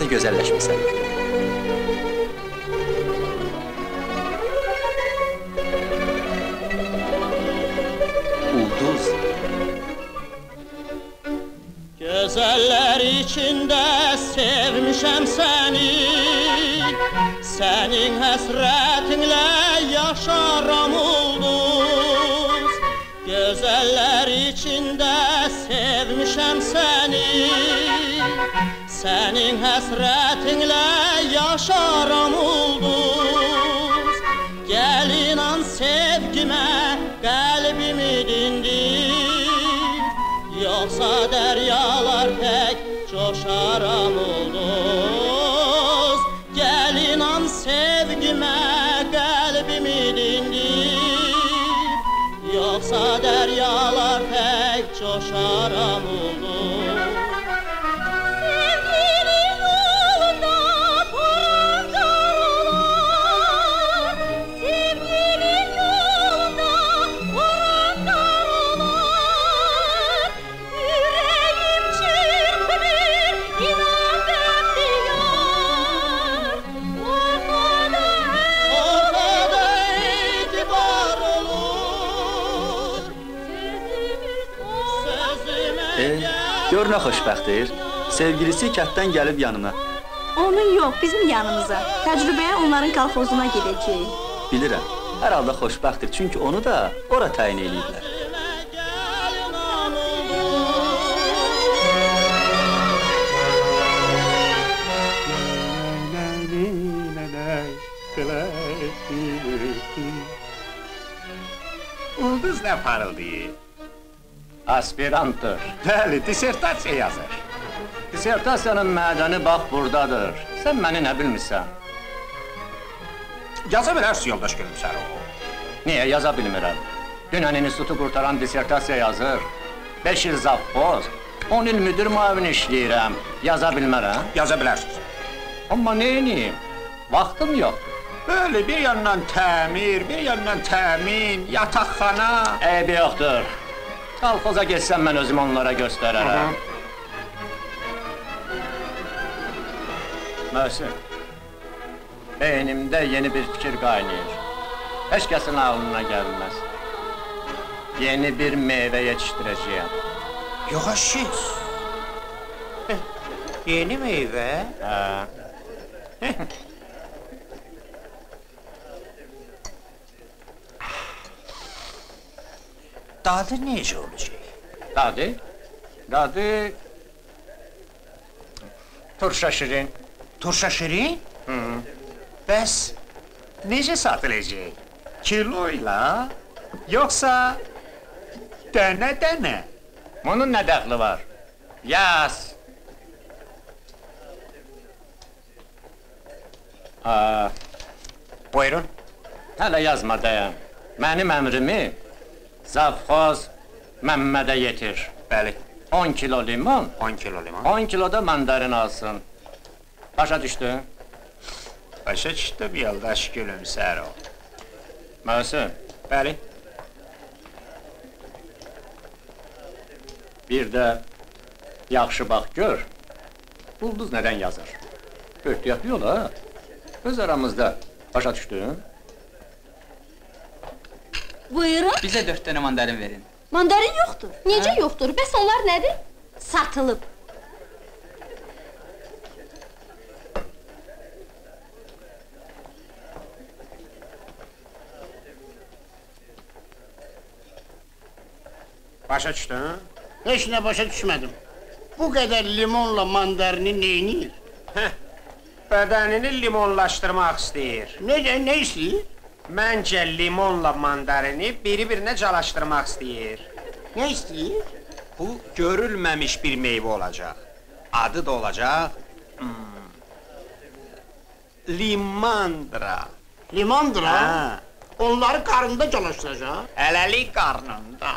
biraz da gözəlləşmisən. Ulduz. Gözəller içində sevmişəm səni Sənin həsrətinlə yaşaram ulduz Gözəller içində sevmişəm səni Sənin həsrətinlə yaşaram ulduz. Gəl inan sevgimə qəlbimi dindir. Yoxsa dəryalar tək coşaram ulduz xoşbəxtdir. Sevgilisi kənddən gəlib yanına. Onun yox, bizim yanımıza. Təcrübəyə onların kolxozuna gedəcəyik. Bilirəm. Hər halda xoşbəxtdir, çünki onu da ora təyin anıldı Ulduz nə parıldayır? Aspirantdır. Bəli, disertasiya yazır. Disertasiyanın mədəni bax buradadır. Sən məni nə bilmirsən? Yaza bilərsin yoldaş Gülümsərov. Niyə yaza bilmirəm? Dünən institutu qurtaran disertasiya yazır. 5 il zavxoz, 10 il müdir müavin işləyirəm. Yaza bilmərəm. Yaza bilərsiniz. Amma neyniyim? Vaxtım yoxdur. Bəli, bir yandan təmir, bir yandan təmin, yataqxana. Eybi yoxdur. Kalxoza getsəm mən özümü onlara göstərərəm. Möhsin, beynimdə yeni bir fikir qaynayır. Heç kəsin ağlına gəlməz. Yeni bir meyvə yetişdirəcəyəm. Yox, şiş. Yeni meyvə? Hə, Dadı necə olacaq? dadı? Dadı... Turşa şirin. Turşa şirin? Hı. Bəs necə satılacaq? Kilo ilə, yoxsa dənə-dənə? Bunun nə dəxli var? Yaz! Aa, Buyurun. hələ yazmadayam. Mənim əmrimi zavxoz Məmmədə yetir. Bəli, 10 kilo limon, 10 kilo limon. 10 kilo da mandarin alsın. Başa düşdün? Başa çıxdım yoldaş Gülümsərov. Möhsin, Bəli. bir də yaxşı bax gör. Ulduz nədən yazır? Ehtiyatlı yol ha. Öz aramızda. Başa düşdün? Buyurun. Bizə dörd dənə mandarin verin. Mandarin yoxdur. Necə yoxdur? Bəs onlar nədir? Satılıb. Başa düşdün? Heç nə başa düşmədim. Bu qədər limonla mandarini neynir? Heh. Bədənini limonlaşdırmaq istəyir. Necə, nə istəyir? Məncə limonla mandarini biri-birinə calaşdırmaq istəyir. Nə istəyir? Bu görülməmiş bir meyvə olacaq. Adı da olacaq hmm, Limandra. Limandıra. Ha, Onları qarında çalışdıracaq. hələlik qarnında.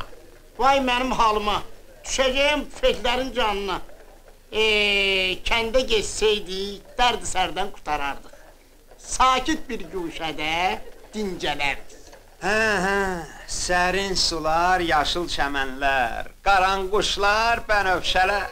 Vay mənim halıma. Düşəcəyim fetlərin canına. Eee, kəndə geçsəydik, dərd sərdən qurtarardıq. Sakit bir guşədə dincələrdik. Hə, hə, sərin sular, yaşıl çəmənlər, qaranquşlar, bənövşələr.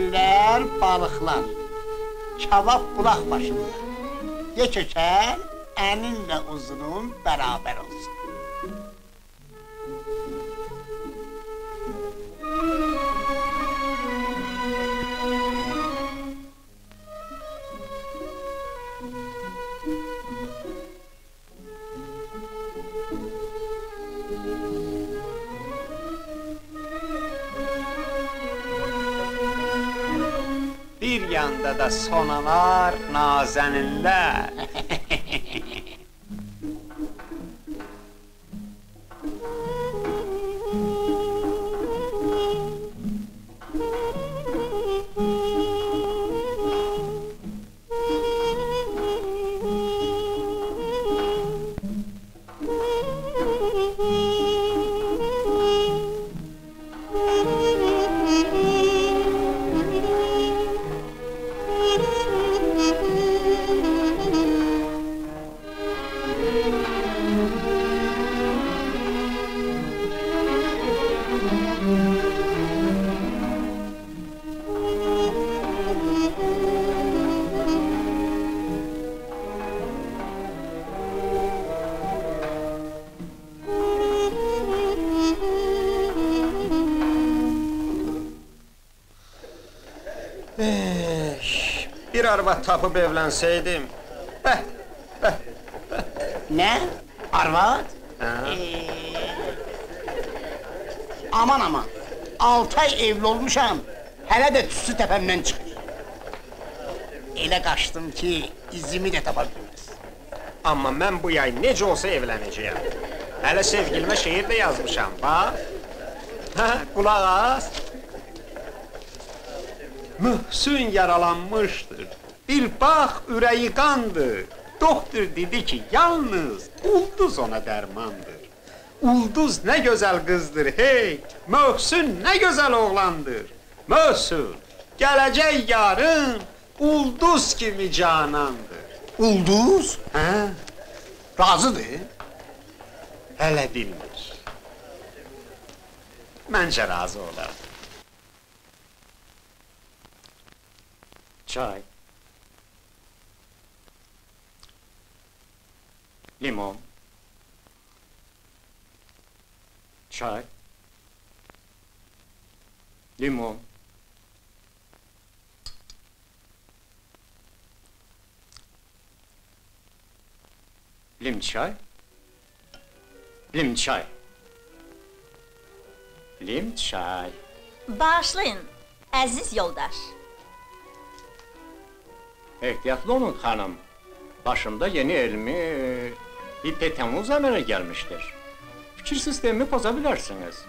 Göllər, balıqlar. Kavab bulaq başında. Ye kökən, əninlə uzunun bərabər olsun. Sonalar, nazəninlər. Bir arvad tapıb evlənsəydim. Bəh, Nə? Arvad? hə. Aman aman. 6 ay evli olmuşam. Hələ də tüsü təpəmdən çıxır. Elə qaçdım ki, izimi də tapa bilməz. Amma mən bu yay necə olsa evlənəcəyəm. Hələ sevgilimə şeir də yazmışam, bax. Hə, qulaq as. Mühsün yaralanmışdır. Bir bax, ürəyi qandır. Doktor dedi ki, yalnız ulduz ona dərmandır. Ulduz nə gözəl qızdır, hey! Möhsün nə gözəl oğlandır. Möhsün, gələcək yarın ulduz kimi canandır. Ulduz Hə? razıdır. Hələ bilmir. Məncə razı olar. Çay. Limon. Çay. Limon. Lim çay. Lim çay. Lim çay. Bağışlayın, əziz yoldaş. Ehtiyatlı olun hanım. Başımda yeni elmi hipotenuz əmələ gəlmişdir. Fikir sistemimi poza bilərsiniz.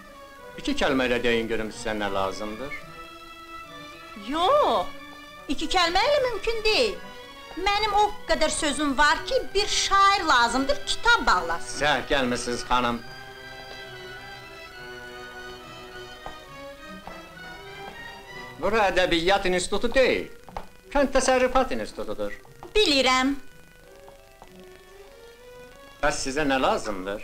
İki kəlmə ilə deyin görüm sizə nə lazımdır. Yox, iki kəlmə ilə mümkün deyil. Mənim o qədər sözüm var ki, bir şair lazımdır, kitab bağlasın. Səhv gəlmisiniz xanım. Bura ədəbiyyat institutu deyil. Kənd təsərrüfat institutudur. Bilirəm. Bəs sizə nə lazımdır?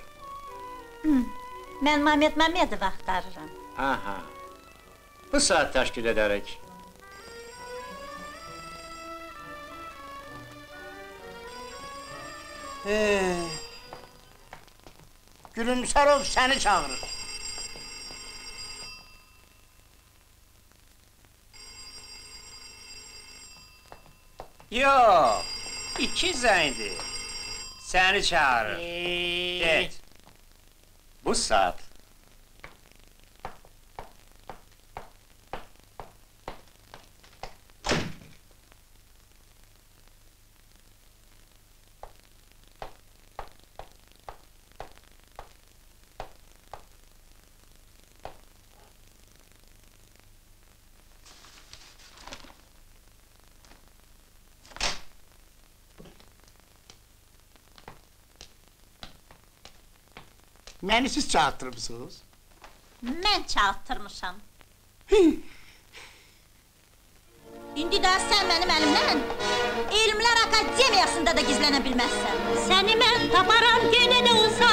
Mən Məmməd Məmmədov axtarıram. Hə, hə. Bu saat təşkil edərək. Hey. Gülümsərov səni çağırır. Yox, iki zəngdir. Səni çağırır. Ee, Get. Bu saat. Beni siz çağırttırmışsınız. Ben çağırttırmışam. İndi də sən mənim əlimdən İlmlər Akademiyasında da gizlənə bilməzsən. Səni mən taparam yenə də olsa,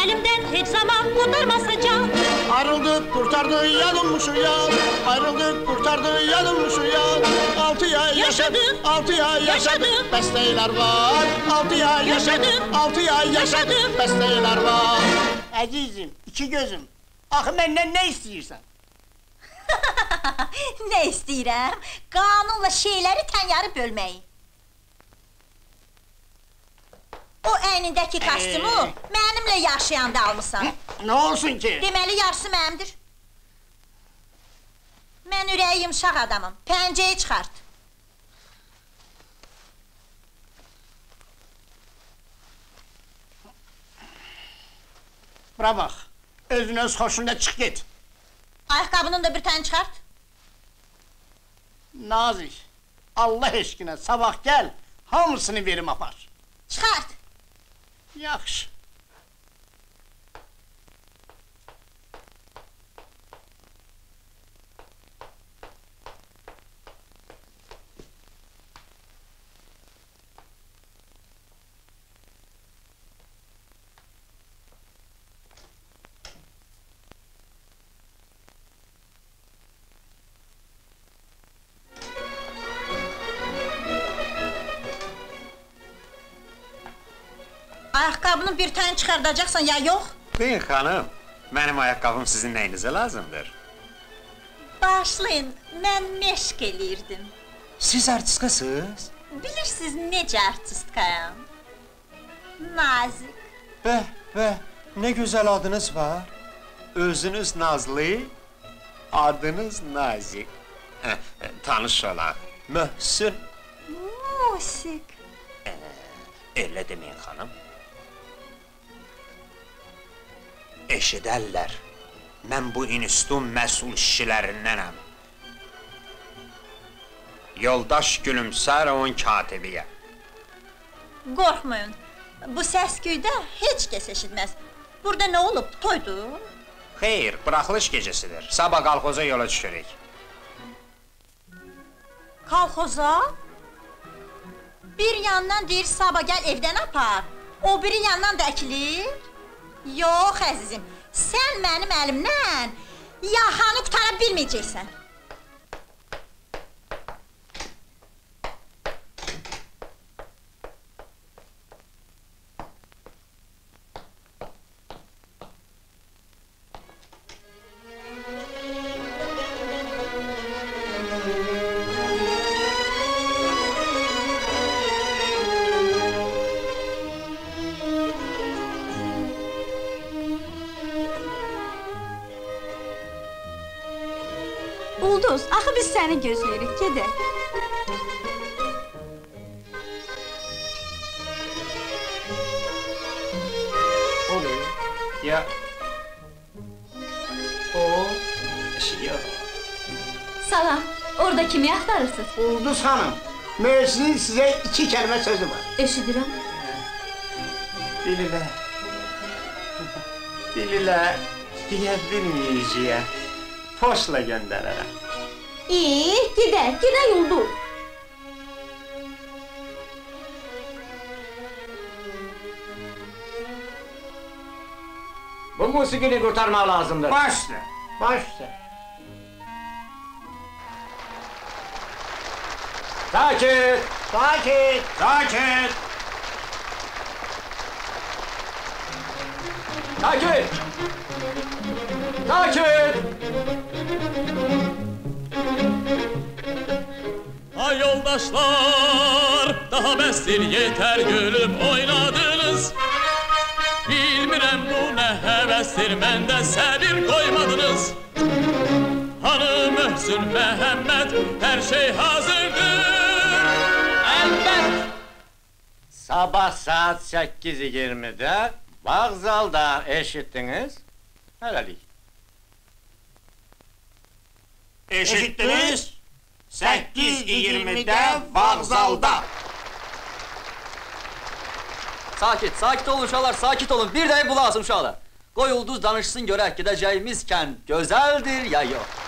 əlimdən heç zaman qurtarmasacaq. Ayrıldık, kurtardın yanılmışım ya. Ayrıldık, kurtardın yanılmışım ya. Altı ay yaşadı, Altıya yaşadık, altıya yaşadık. Besteyler var. Altıya yaşadık, altıya yaşadık. Besteyler var. Əzizim, iki gözüm. Axı məndən nə istəyirsən? nə istəyirəm? Qanunla şeyləri tənyarı bölməyi. O əynindəki kostyumu mənimlə yaşayanda almısan. Nə olsun ki? Deməli yarısı mənimdir. Mən ürəyi yumşaq adamım. Pəncəyi çıxart. Bura bax. Özün öz xoşunda çıx get. Ayaqqabının da bir tane çıxart. Nazik. Allah eşqinə sabah gəl. Hamısını verim apar. Çıxart. Yaxşı. Ayaqqabının bir tane çıxardacaqsan ya yox? Deyin xanım, mənim ayaqqabım sizin nəyinizə lazımdır? Başlayın, mən meşq eləyirdim. Siz artistkasınız? Bilirsiniz necə artistkayam? Nazik. Bəh, bəh, nə gözəl adınız var. Özünüz nazlı, adınız nazik. Hə, tanış olaq. Möhsün. Musik. Elə deməyin xanım. Eşidərlər. Mən bu institutun məsul kişilərindənəm. Yoldaş gülümsər onun katibiyə. Qorxmayın. Bu səs-küydə heç kəs eşitməz. Burada nə olub? Toydur? Xeyr, buraxılış gecəsidir. Sabah qalxoza yola düşürük. Kolxoza? Bir yandan deyir sabah gəl evdən apar. O biri yandan da əkilir. Yox əzizim, sən mənim əlimdən yaxanı qutara bilməyəcəksən. Xanım, müəssinin sizə iki kəlmə sözü var. Eşidirəm. Bililə. Bililə. Deyə bilməyəcəyəm. Poşla göndərərəm. İyi, gedək, gedək Ulduz. Bu musiqini qurtarmaq lazımdır. Başla, başla. Sakin! Sakin! Sakin! Sakin! Sakin! Ay yoldaşlar, daha bestir yeter gülüp oynadınız. Bilmirem bu ne hevestir, benden sevir koymadınız. Hanım Öhsün Mehmet, her şey hazırdır. Sabah saat sekiz 8.20'de vağzalda eşittiniz. Helalik. Eşittiniz. Sekiz 8.20'de vağzalda. Sakit, sakit olun uşağlar, sakit olun. Bir de bulasın uşağlar. Koyulduz danışsın görək gidəcəyimiz kən ya yox.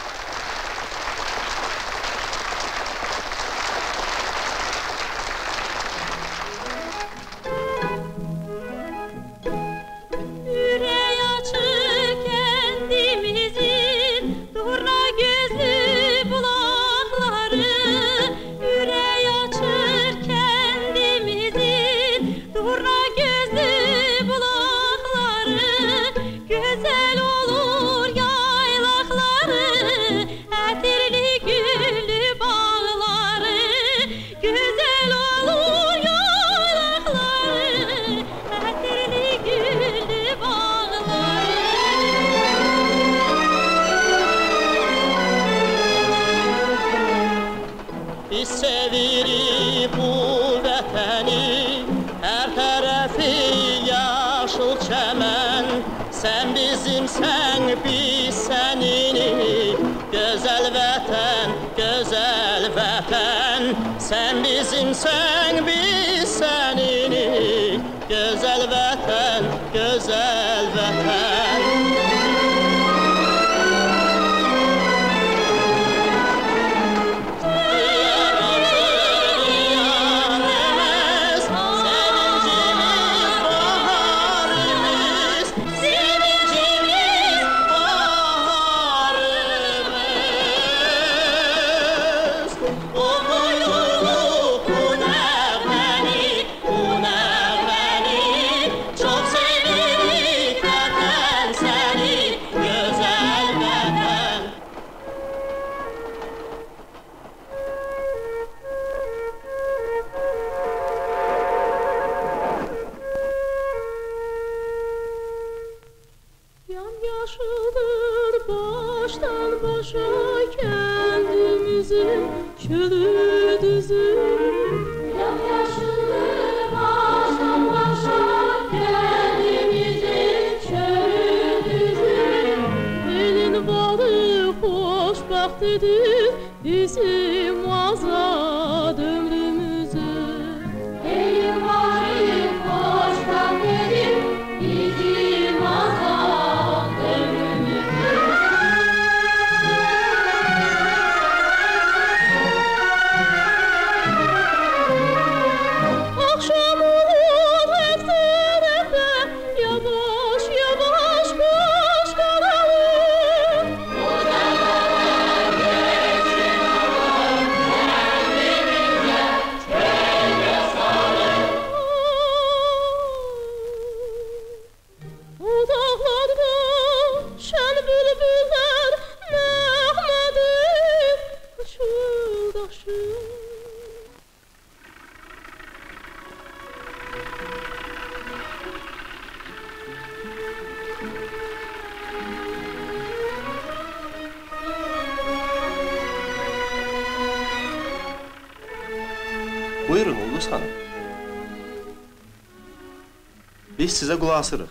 Biz sizə qulaq asırıq.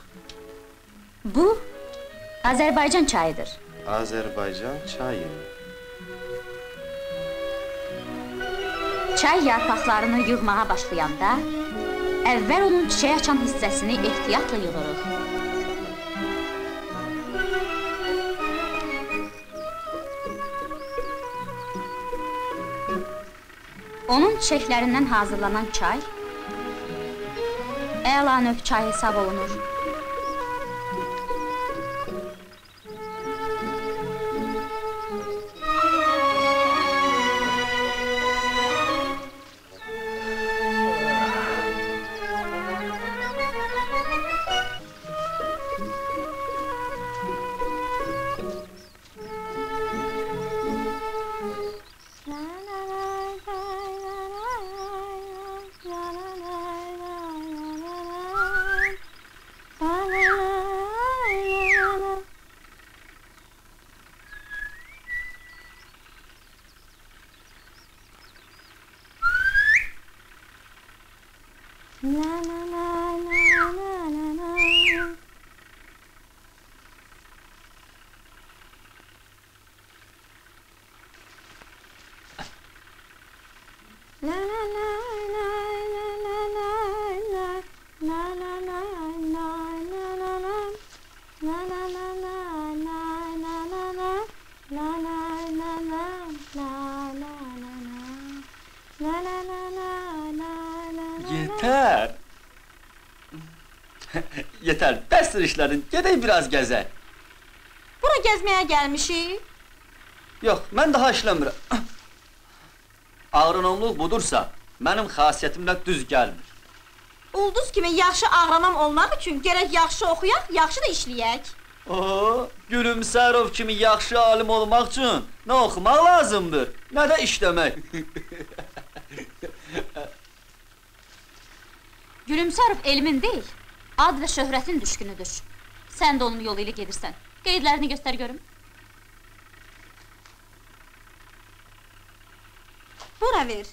Bu, Azərbaycan çayıdır. Azərbaycan çayı. Çay yarpaqlarını yığmağa başlayanda, əvvəl onun çiçək açan hissəsini ehtiyatla yığırıq. Onun çiçəklərindən hazırlanan çay, əla növ çay hesab olunur. Bəsdir işlərin. Gedək biraz gəzək. Bura gəzməyə gəlmişik. Yox, mən daha işləmirəm. Ağrınomluq budursa, mənim xasiyyətimlə düz gəlmir. Ulduz kimi yaxşı ağramam olmaq üçün gərək yaxşı oxuyaq, yaxşı da işləyək. Oo, Gülümsərov kimi yaxşı alim olmaq üçün nə oxumaq lazımdır, nə də işləmək. Gülümsərov elmin deyil, ad və şöhrətin düşkünüdür. Sən də onun yolu ilə gedirsən. Qeydlərini göstər görüm. Bura ver.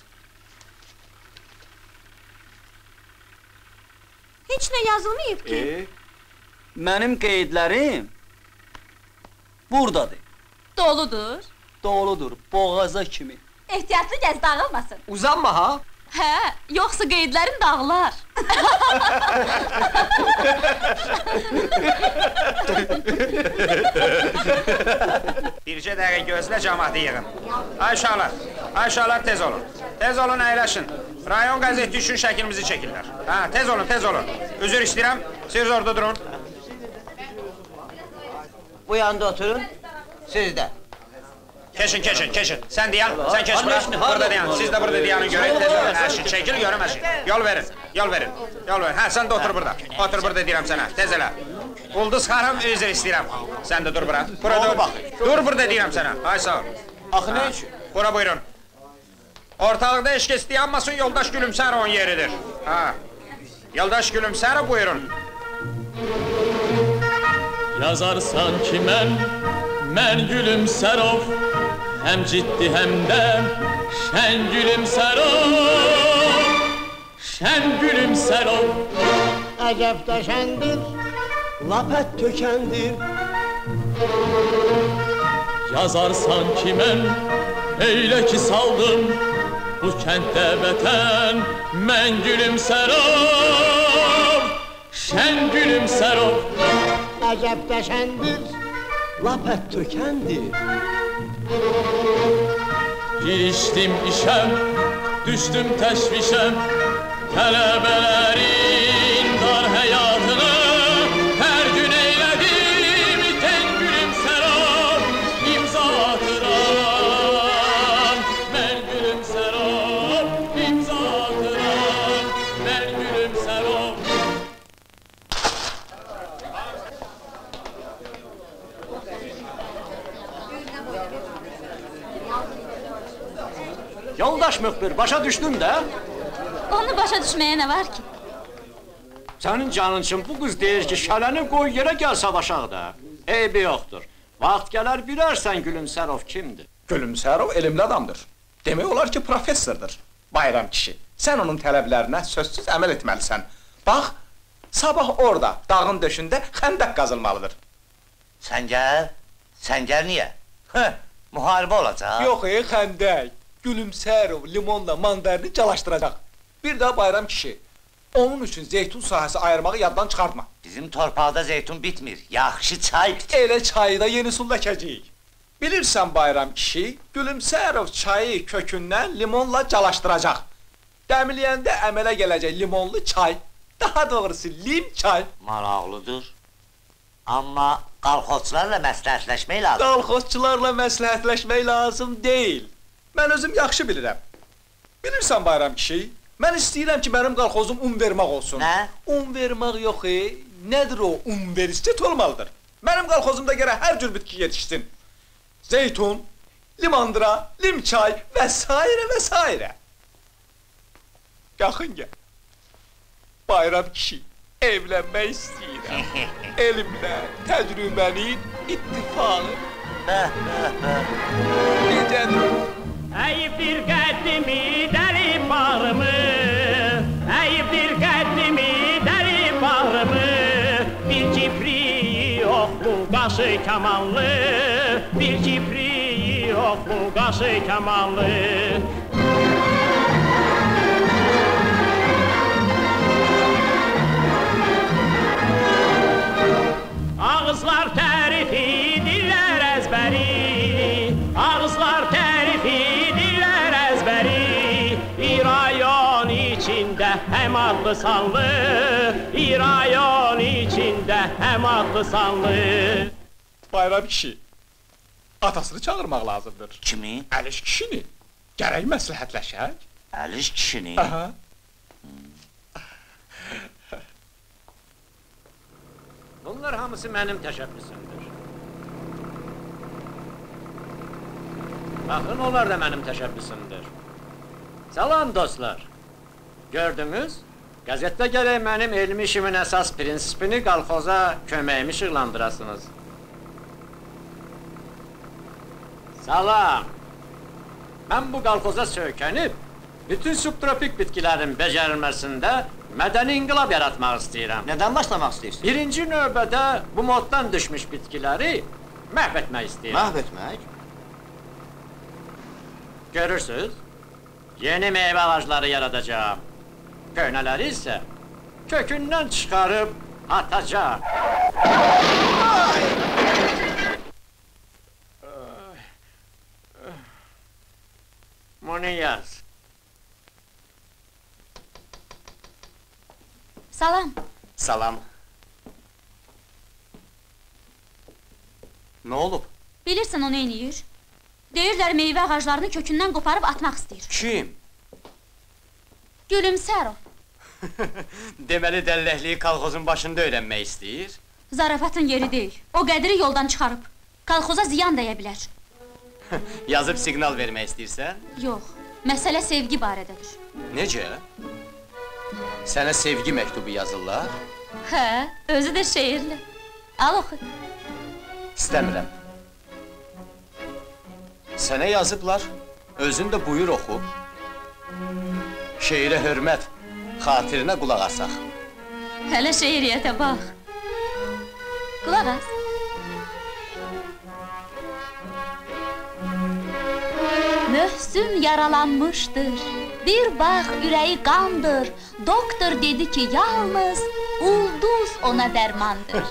Heç nə yazılmayıb ki. E, mənim qeydlərim buradadır. Doludur. Doludur, boğaza kimi. Ehtiyatlı gəz dağılmasın. Uzanma ha. Hə, yoxsa qeydlərin dağılar. Bircə dəqiqə gözlə cəmaatı yığın. Ay uşaqlar, ay uşaqlar tez olun. Tez olun əyləşin. Rayon qəzeti üçün şəklimizi çəkirlər. Hə, tez olun, tez olun. Üzr istəyirəm, siz orada durun. Bu yanda oturun, siz də. Keşin, keşin, keşin. Sen diyan, sen keş bura. Burada diyan, siz de burada diyanın görev tezgahını aşın. Çekil, görüm. Yol verin, yol verin. Yol verin. Ha, sen de otur burada. Otur burada diyorum sana, tezela. Ulduz xanım özür istəyirəm. Sən də dur bura. Burada dur. Dur burada deyirəm sənə. Ay sağ ol. Axı nə üçün? Bura buyurun. Ortalıqda eşk istəyənməsin, yoldaş gülümsər onun yeridir. Ha. Yoldaş gülümsər buyurun. Yazarsan ki mən, mən gülümsərov. Hem ciddi hem de şen gülümser ol. Şen gülümser ol. Ecep deşendir Lapet tökendir Yazarsan kimen Eyle ki saldım Bu kentte beten Men gülümser ol. Şen gülümser ol. Ecep deşendir Lapet tökendir İçtim işem, düştüm teşvişem, kelebeleri Yoldaş müxbir, başa düşdün də? Onu başa düşməyə nə var ki? Sənin canın üçün bu qız deyir ki, şələni qoy yerə gəl savaşaq da. Eybi yoxdur. Vaxt gələr bilərsən Gülümsərov kimdir. Gülümsərov elmli adamdır. Demək olar ki, professordur. Bayram kişi, sən onun tələblərinə sözsüz əməl etməlisən. Bax, sabah orada, dağın döşündə xəndək qazılmalıdır. Sən gəl, sən gəl niyə? Hə, müharibə olacaq. Yox, ey xəndək. Gülümsərov limonla mandarini calaşdıracaq. Bir də Bayram kişi, onun üçün zeytun sahəsi ayırmağı yaddan çıxartma. Bizim torpaqda zeytun bitmir, yaxşı çay bitir. Elə çayı da yeni su ləkəcəyik. Bilirsən Bayram kişi, Gülümsərov çayı kökündən limonla calaşdıracaq. Dəmləyəndə əmələ gələcək limonlu çay, daha doğrusu lim çay. Maraqlıdır. Amma qalxozçularla məsləhətləşmək lazım. Qalxozçularla məsləhətləşmək lazım deyil. Mən özüm yaxşı bilirəm. Bilirsən Bayram kişi, mən istəyirəm ki, mənim qalxozum un vermək olsun. Nə? Un vermək yox, e, nədir o? Universitet olmalıdır. Mənim qalxozumda gərək hər cür bitki yetişsin. Zeytun, limandıra, limçay və s. və s. Yaxın gəl. Bayram kişi, evlənmək istəyirəm. Elmlə, təcrübənin ittifaqı. Necədir? Eyüp'tir kadimi deri bağrımı Eyüp'tir kadimi deri bağrımı Bir cipri oklu kaşı kemanlı Bir cipri oklu kaşı kemanlı Ağızlar tə adlı sanlı Bir rayon içində həm adlı sanlı Bayram kişi, atasını çağırmaq lazımdır. Kimi? Əliş kişini. Gərək məsləhətləşək. Əliş kişini? Aha. Bunlar hamısı mənim təşəbbüsümdür. Baxın, onlar da mənim təşəbbüsümdür. Salam dostlar. Gördünüz? Qəzetdə gərək mənim elmi işimin əsas prinsipini qalxoza köməyimi işıqlandırasınız. Salam. Mən bu qalxoza söykənib, bütün subtropik bitkilərin becərilməsində mədəni inqilab yaratmaq istəyirəm. Nədən başlamaq istəyirsən? Birinci növbədə bu moddan düşmüş bitkiləri məhv etmək istəyirəm. Məhv etmək? Görürsüz? Yeni meyvə ağacları yaradacağam. Köhnələri isə kökündən çıxarıb atacağam. Bunu yaz. Salam. Salam. Nə olub? Bilirsən o nə eləyir? Deyirlər meyvə ağaclarını kökündən qoparıb atmaq istəyir. Kim? Gülümsər o. Deməli dəlləkliyi kolxozun başında öyrənmək istəyir. Zarafatın yeri deyil. O qədri yoldan çıxarıb. Kalxoza ziyan dəyə bilər. Yazıb siqnal vermək istəyirsən? Yox, məsələ sevgi barədədir. Necə? Sənə sevgi məktubu yazırlar? Hə, özü də şeirli. Al oxu. İstəmirəm. Sənə yazıblar, özün də buyur oxu. Şeirə hörmət, xatirinə qulaq asaq. Hələ şeiriyyətə bax. Qulaq as. Möhsün yaralanmışdır. Bir bax ürəyi qandır. Doktor dedi ki, yalnız ulduz ona dərmandır.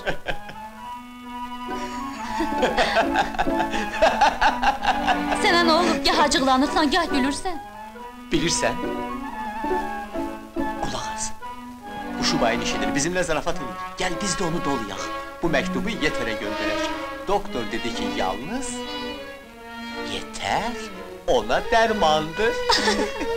Sənə nə olub? Gah acıqlanırsan, gah gülürsən. Bilirsən? Qulaq as. Bu şubayın işidir, bizimlə zarafat edir. Gəl biz də onu doluyaq. Bu məktubu Yetərə göndərək. Doktor dedi ki, yalnız Yetər ona dərmandır.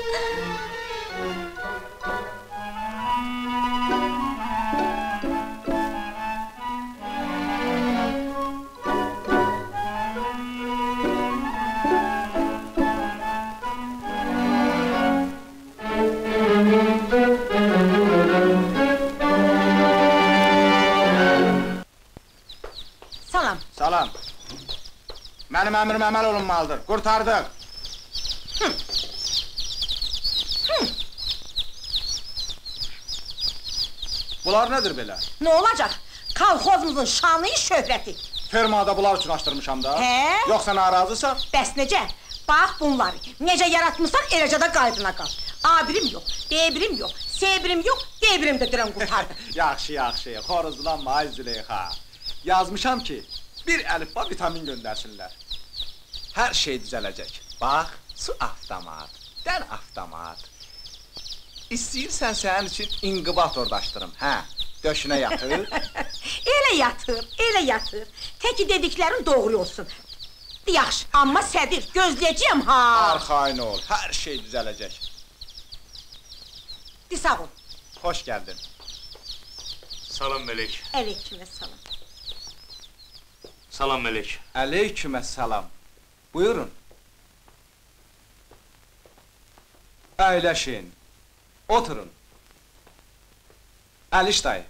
Mənim əmrim əməl olunmalıdır. Qurtardıq. Bunlar nədir belə? Nə olacaq? Kolxozumuzun şanı, şöhrəti. Fermada bunlar üçün açdırmışam da. Hə? Yoxsa narazısan? Bəs necə? Bax bunları. Necə yaratmısan, eləcə də qaydına qal. A1-im yox, B1-im yox, C1-im yox, D1-im də dirən qurtardı. yaxşı, yaxşı. Xoruzlanma ay Züleyxa. Yazmışam ki, bir əlifba vitamin göndərsinlər. Hər şey düzələcək. Bax, su avtomat, dən avtomat. İstəyirsən sənin üçün inqibator daşdırım, hə? Döşünə yatır. elə yatır, elə yatır. Təki dediklərin doğru olsun. Yaxşı, amma sədir, gözləyəcəyəm ha. Arxayın ol, hər şey düzələcək. Di sağ ol. Xoş gəldin. Salam Melek. Əleykümə salam. Salam Melek. Əleykuməssalam. Buyurun. Əyləşin. Oturun. Əliş dayı,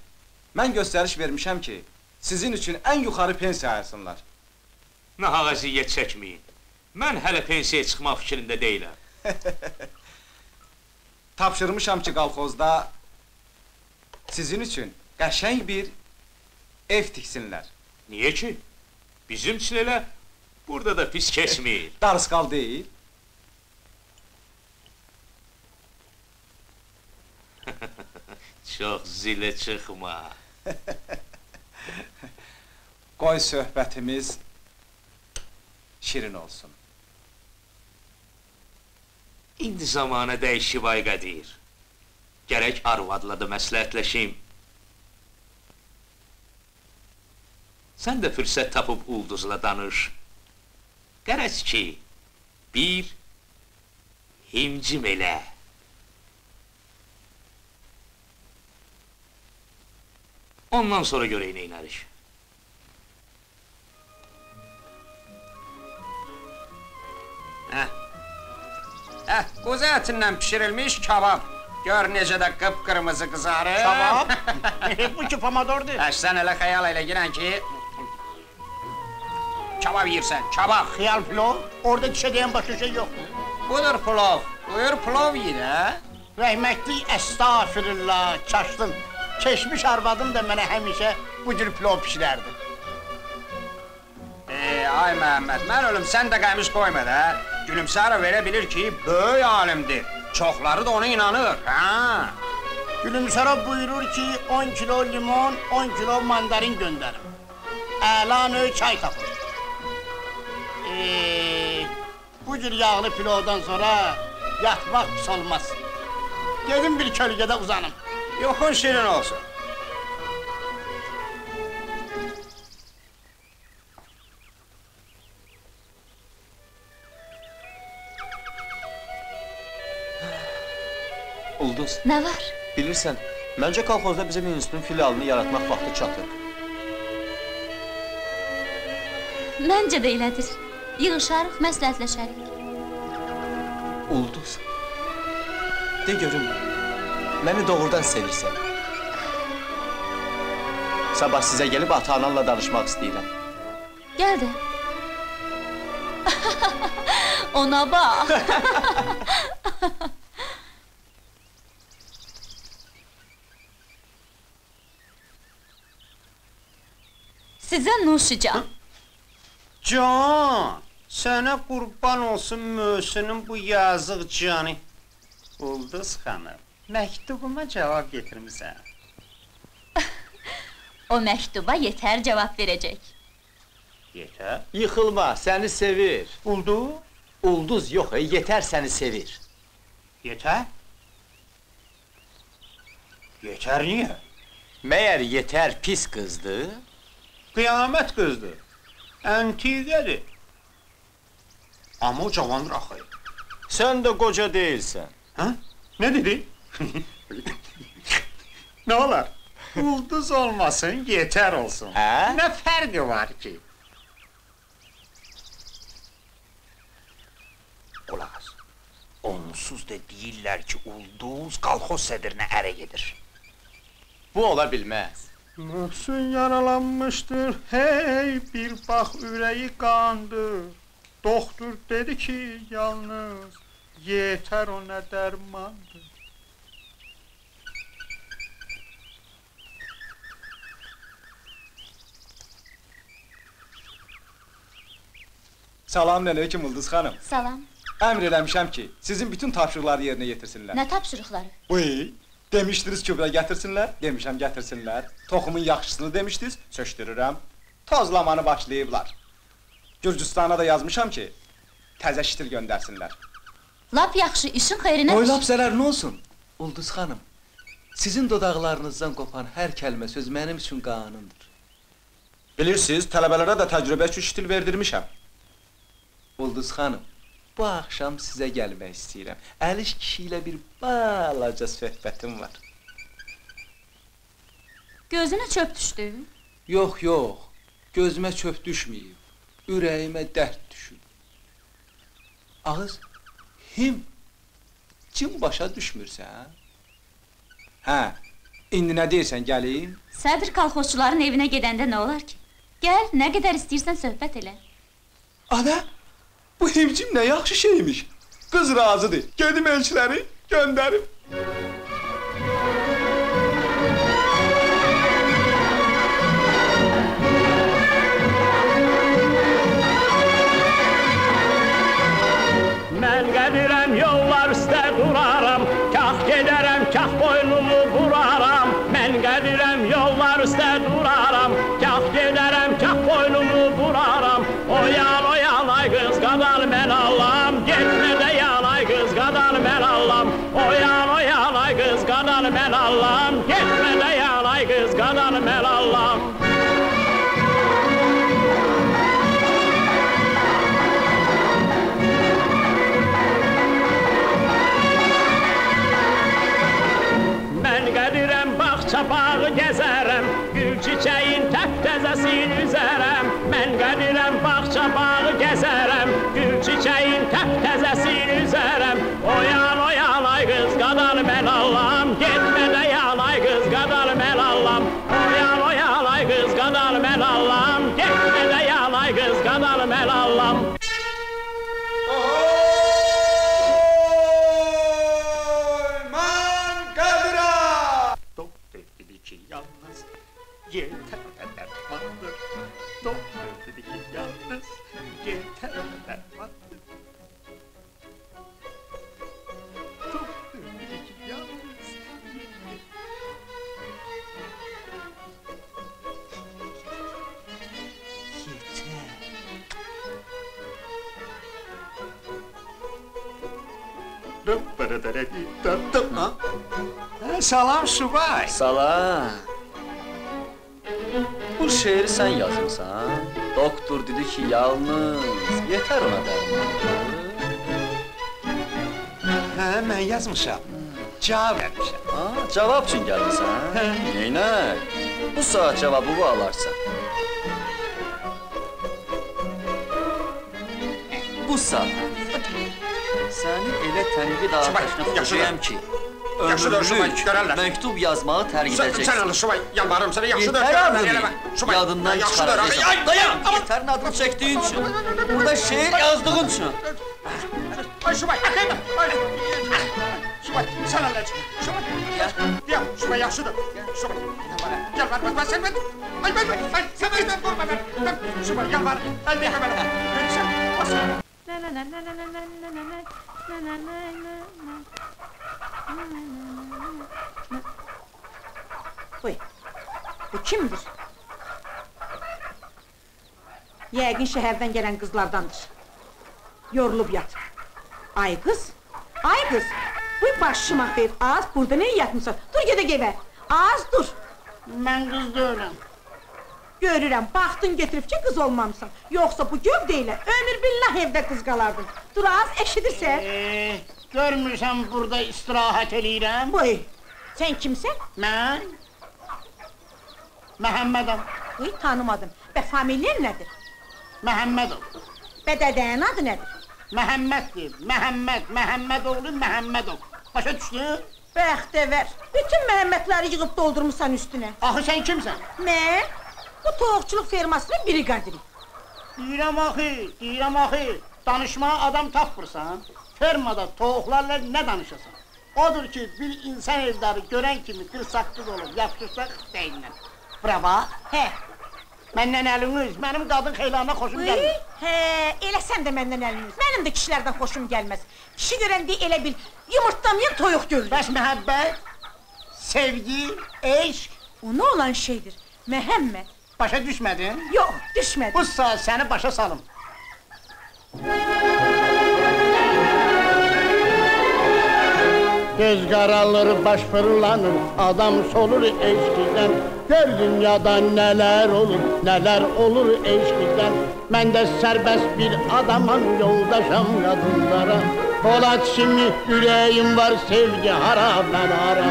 mən göstəriş vermişəm ki, sizin üçün ən yuxarı pensiya ayırsınlar. Nahaq əziyyət çəkməyin. Mən hələ pensiyaya çıxmaq fikrində deyiləm. Tapşırmışam ki, qalxozda sizin üçün qəşəng bir ev tiksinlər. Niyə ki? Bizim üçün elə burada da pis keçmir. Darısqal deyil. Çox zilə çıxma. Qoy söhbətimiz şirin olsun. İndi zamanə dəyişib ay qədir. Gərək arvadla da məsləhətləşim. Sən də fürsət tapıb ulduzla danış. Qərəz ki, bir himcim elə. Ondan sonra görək neynərik. Hə. Hə, quzu ətindən bişirilmiş kabab. Gör necə də qıpqırmızı qızarır. Kabab? Bu ki pomidordur. Hə, sən elə xəyal elə girən ki... Kabab yeyirsən, kabab. Xiyal plov, orada dişə deyən başqa şey yoxdur. Budur plov, buyur plov yiyir, hə? Rəhmətlik əstağfirullah, çaşdım. Keçmiş arvadım da mənə həmişə bu cür plov pişirərdi. Ee, ay Məhəmməd, mən ölüm, sən də qəmiş qoyma da. Gülümsərə verə bilir ki, böyük alimdir. Çoxları da ona inanır, hə? Gülümsərə buyurur ki, 10 kilo limon, 10 kilo mandarin göndərim. Əla növ çay tapın. Ee, bu cür yağlı pilovdan sonra yatmaq pis olmaz. Gedim bir kölgədə uzanım. Yoxun şirin olsun. Ulduz, Nə var? bilirsən, məncə kolxozda bizim institutun filialını yaratmaq vaxtı çatıb. Məncə də elədir. Yığışarıq, məsləhətləşərik. Ulduz, de görüm, məni doğrudan sevirsən. Sabah sizə gəlib ata-ananla danışmaq istəyirəm. Gəl də. Ona bax. Sizə nuşicam. Can, sənə qurban olsun Möhsünün bu yazıq canı. Ulduz xanım, məktubuma cavab getirmisən. O məktuba yetər cavab verəcək. Yetər. Yıxılma, səni sevir. Ulduz? Ulduz yox, e, yetər səni sevir. Yetər? Yetər niyə? Məyər yetər pis qızdır? Qiyamət qızdır. Əntiqədir. Amma o cavandır axı. Sən də qoca deyilsən. Hə? Nə dedi? nə olar? Ulduz olmasın, yetər olsun. Hə? Nə fərqi var ki? Qulaq as. Onsuz da deyirlər ki, ulduz qalxoz sədrinə ərə gedir. Bu ola bilməz. Möhsün yaralanmışdır, hey bir bax ürəyi qandır. Doktor dedi ki, yalnız yetər ona dərmandır. Salam aleyküm Ulduz xanım. Salam. Əmr eləmişəm ki, sizin bütün tapşırıqları yerinə yetirsinlər. Nə tapşırıqları? Uy, demişdiniz ki, gətirsinlər, demişəm gətirsinlər. Toxumun yaxşısını demişdiniz, söşdürürəm. Tozlamanı başlayıblar. Gürcüstana da yazmışam ki, təzə şitil göndərsinlər. Lap yaxşı, işin xeyrinə... Qoy lap zərər nə olsun? Ulduz xanım, sizin dodaqlarınızdan qopan hər kəlmə söz mənim üçün qanundur. Bilirsiniz, tələbələrə də təcrübə üçün şitil verdirmişəm. Ulduz xanım, bu axşam sizə gəlmək istəyirəm. Əliş kişi ilə bir balaca söhbətim var. Gözünə çöp düşdü. Yox, yox, gözümə çöp düşməyib, ürəyimə dərd düşüb. Ağız, him, cim başa düşmürsən? Hə, indi nə deyirsən, gəlim? Sədr kolxozçuların evinə gedəndə nə olar ki? Gəl, nə qədər istəyirsən söhbət elə. Ana, bu himcim nə yaxşı şeymiş. Qız razıdır, gedim elçiləri göndərim. verelim tatlım ha? ha salam subay. Salam. Bu şiiri sen yazmışsan. Doktor dedi ki yalnız yeter ona derman. Ha ben yazmışam. Cevap vermişim. Ha cevap için gelmişsin ha. Neynək? Bu saat cevabı bu alarsan. Bu saat Səni elə tənqid atəşinə xoşlayam ki, görərlər. məktub yazmağı tərk Sən, edəcəksən. sən Allah subay, yalvarırım sənə, yaxşıdır. Yeter görərlər. Subay, Yadından ay, Dayan! Yeterin adını çektiğin için. Burada şiir yazdığın için. Ay subay, bakayım. Ay. Subay, sən üçün. Subay, ya, subay yaxşıdır. Subay, yalvar, bak, bak, sen ben. Ay, ben, ay, sen ben, vurma ben. Subay, yalvar, el değme bana. Ben sen, bas. Na na na na na na na na na na. Bu kimdir? Yəqin şəhərdən gələn qızlardandır. Yorulub yatıb. Ay qız, ay qız. Buyur başım axıyır. Az burada nə yatmısan? Dur gedək evə. Az dur. Mən qız deyiləm. Görürəm, baxdın getirib ki, qız olmamısan. Yoxsa bu gövdə ilə ömür billah evdə qız qalardın. Dur az, eşidirsən? Ee, görmürsən burada istirahət eləyirəm? Buyur. Sən kimsən? Mən Məhəmmədəm. Uy, tanımadım. Və familiyan nədir? Məhəmmədov. Və dədənin adı nədir? Məhəmməddir. Məhəmməd, Məhəmməd oğlu Məhəmmədov. Başa düşdün? Bəxtəvər. Bütün Məhəmmədləri yığıb doldurmusan üstünə. Axı sən kimsən? Mən bu toyuqçuluq fermasının biri qədiri. Deyirəm axı, deyirəm axı. Danışmağa adam tapmırsan. Fermada toyuqlarla nə danışasan? Odur ki, bir insan evdarı görən kimi qırsaqqız olub, yapışırsa deyinlər. Bravo. Hə. Məndən əliniz, mənim qadın xeylanına xoşum Uy, gəlmir. hə, elə sən də məndən əliniz. Mənim də kişilərdən xoşum gəlməz. Kişi görəndə elə bil yumurtlamayan toyuq görür. Bəs məhəbbət, sevgi, eşq O nə olan şeydir? Məhəmməd. Başa düşmedin? Yok, düşmedim. Bu saat seni başa salım. Göz kararları baş fırlanır Adam solur eşkiden Gör dünyada neler olur Neler olur eşkiden Ben de serbest bir adamım Yoldaşım kadınlara. Polat şimdi yüreğim var Sevgi hara ben hara.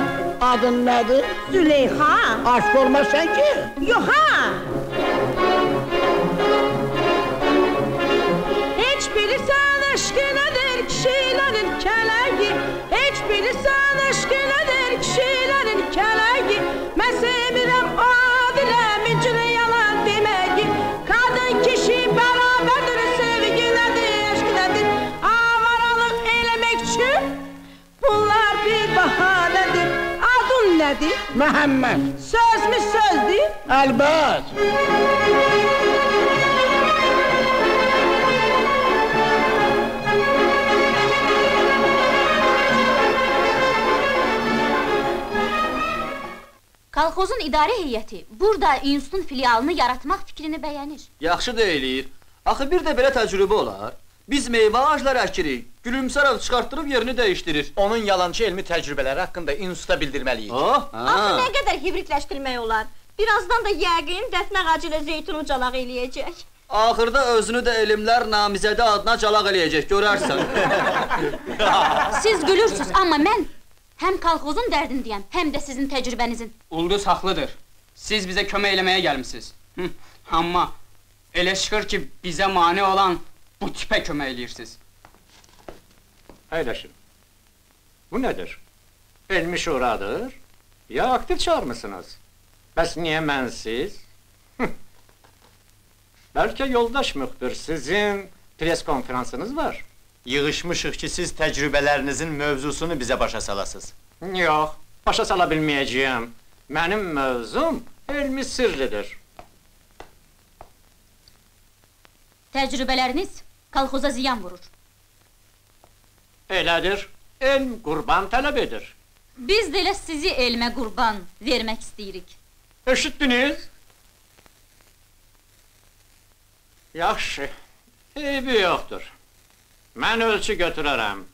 Adın nedir? Züleyha. Aşk olmaz sen ki Yok ha. Hiç bilirsen aşkı nedir? Kişilerin kelam bilirsən eşq nədir kişilərin kələyi Mən sevirəm adirəm incini yalan deməyi Qadın kişi bərabərdir sevgi nədir eşq nədir Avaralıq eləmək üçün bunlar bir bahanədir Adın nədir? Məhəmməd Söz mü sözdür? Əlbət Kolxozun idarə heyəti burada institutun filialını yaratmaq fikrini bəyənir. Yaxşı deyilir. Axı bir də belə təcrübə olar. Biz meyvə ağacları əkirik. Gülümsərov çıxartdırıb yerini dəyişdirir. Onun yalancı elmi təcrübələri haqqında instituta bildirməliyik. Oh, Axı nə qədər hibridləşdirmək olar? Birazdan da yəqin dəfn ağacı ilə zeytunu calaq eləyəcək. Axırda özünü də elmlər namizədə adına calaq eləyəcək, görərsən. Siz gülürsüz, amma mən həm kolxozun dərdindəyəm, həm də sizin təcrübənizin. Ulduz haqlıdır. Siz bizə kömək eləməyə gəlmisiniz. Hı, amma elə çıxır ki, bizə mane olan bu tipə kömək eləyirsiniz. Əyləşin. Bu nədir? Elmi şuradır? Ya aktiv çağırmısınız? Bəs niyə mənsiz? Bəlkə yoldaş müxbir sizin pres konferansınız var? Yığışmışıq ki, siz təcrübələrinizin mövzusunu bizə başa salasınız. Yox, başa sala bilməyəcəyəm. Mənim mövzum elmi sirridir. Təcrübələriniz kolxoza ziyan vurur. Elədir, elm qurban tələb edir. Biz də elə sizi elmə qurban vermək istəyirik. Eşitdiniz? Yaxşı, eybi yoxdur. Mən ölçü götürərəm.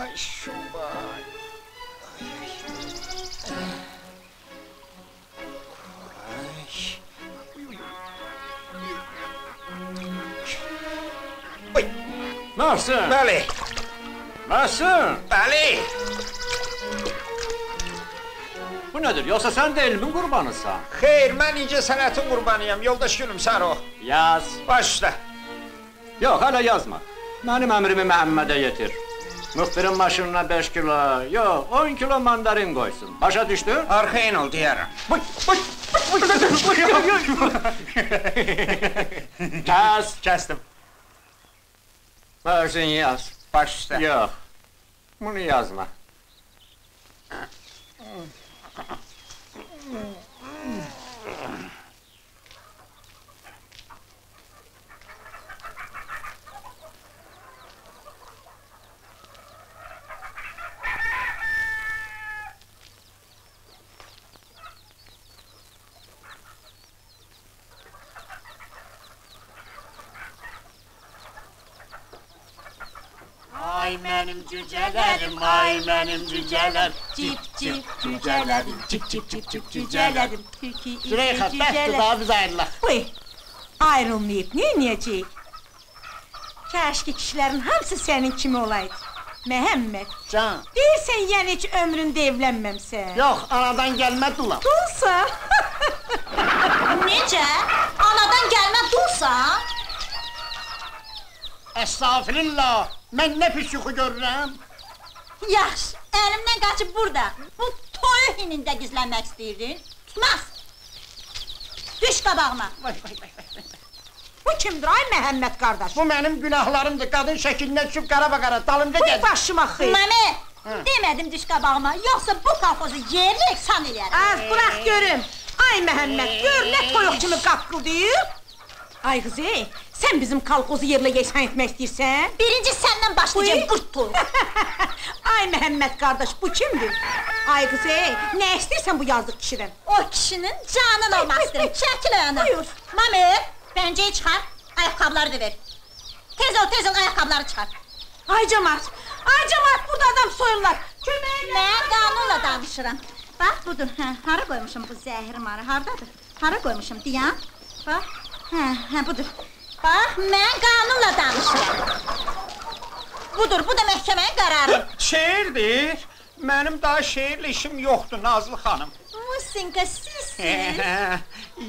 Ay şubay. Nasıl? Bəli. Nasıl? Bəli. Bu nədir? Yoxsa sən də elmin qurbanısan? Xeyr, mən incə sənətin qurbanıyam. Yoldaş Gülümsərov. Yaz. Baş üstə. Yox, hələ yazma. Mənim əmrimi Məhəmmədə yetir. Müxbirin maşınına 5 kilo, yox, 10 kilo mandarin qoysun. Başa düşdün? Arxayın ol deyərəm. Kəs. Kəsdim. Özün yaz. Baş üstə. Yox, bunu yazma. Ay mənim cücələrim, ay mənim cücələr, cip cip cücələrim, cip cip cip cip cücələrim, türkü Züleyxa, bəsdir daha biz ayrılaq. Uy, ayrılmayıb, neyniyəcək? Kəşki kişilərin hamısı sənin kimi olaydı. Məhəmməd, Can. deyirsən yəni heç ömründə evlənməmsən? Yox, anadan gəlmə dula. Dulsa? Necə? Anadan gəlmə dulsa? Estağfirullah. Mən nə pis yuxu görürəm? Yaxşı, əlimdən qaçıb burada, bu toyu hinində gizlənmək istəyirdin. Tutmaz! Düş qabağıma! Vay, vay, vay, vay. Bu kimdir ay Məhəmməd qardaş? Bu mənim günahlarımdır. Qadın şəklinə düşüb qara-qara dalımca Uy gəl. başıma xeyr! Mami! Demədim düş qabağıma, yoxsa bu kolxozu yerlik san eləyərəm. Az bırax görüm. Ay Məhəmməd, gör nə toyuq kimi qaqqıldayır. Ay qızı, sən bizim kolxozu yerlə yesən etmək istəyirsən? Birinci səndən başlayacağım qurt toyuq. Ay Məhəmməd qardaş, bu kimdir? Ay qızı, nə istəyirsən bu yazıq kişidən? O kişinin canını almaq istəyirəm. Çəkil ayağını. Buyur. Mami, pəncəyi çıxar, ayaqqabıları da ver. Tez ol, tez ol, ayaqqabıları çıxar. Ay cəmaat, ay cəmaat, burada adam soyurlar. Kömək Mən qanunla danışıram. Bax, budur, hə, hara qoymuşum bu zəhir marı, hardadır? Hara qoymuşum, dayan. Bax, hə, hə, budur. Bax, mən qanunla danışıram. Budur, bu da məhkəmənin qərarı. Şeirdir. Mənim daha şeirlə işim yoxdur Nazlı xanım. Musinka, sizsiz.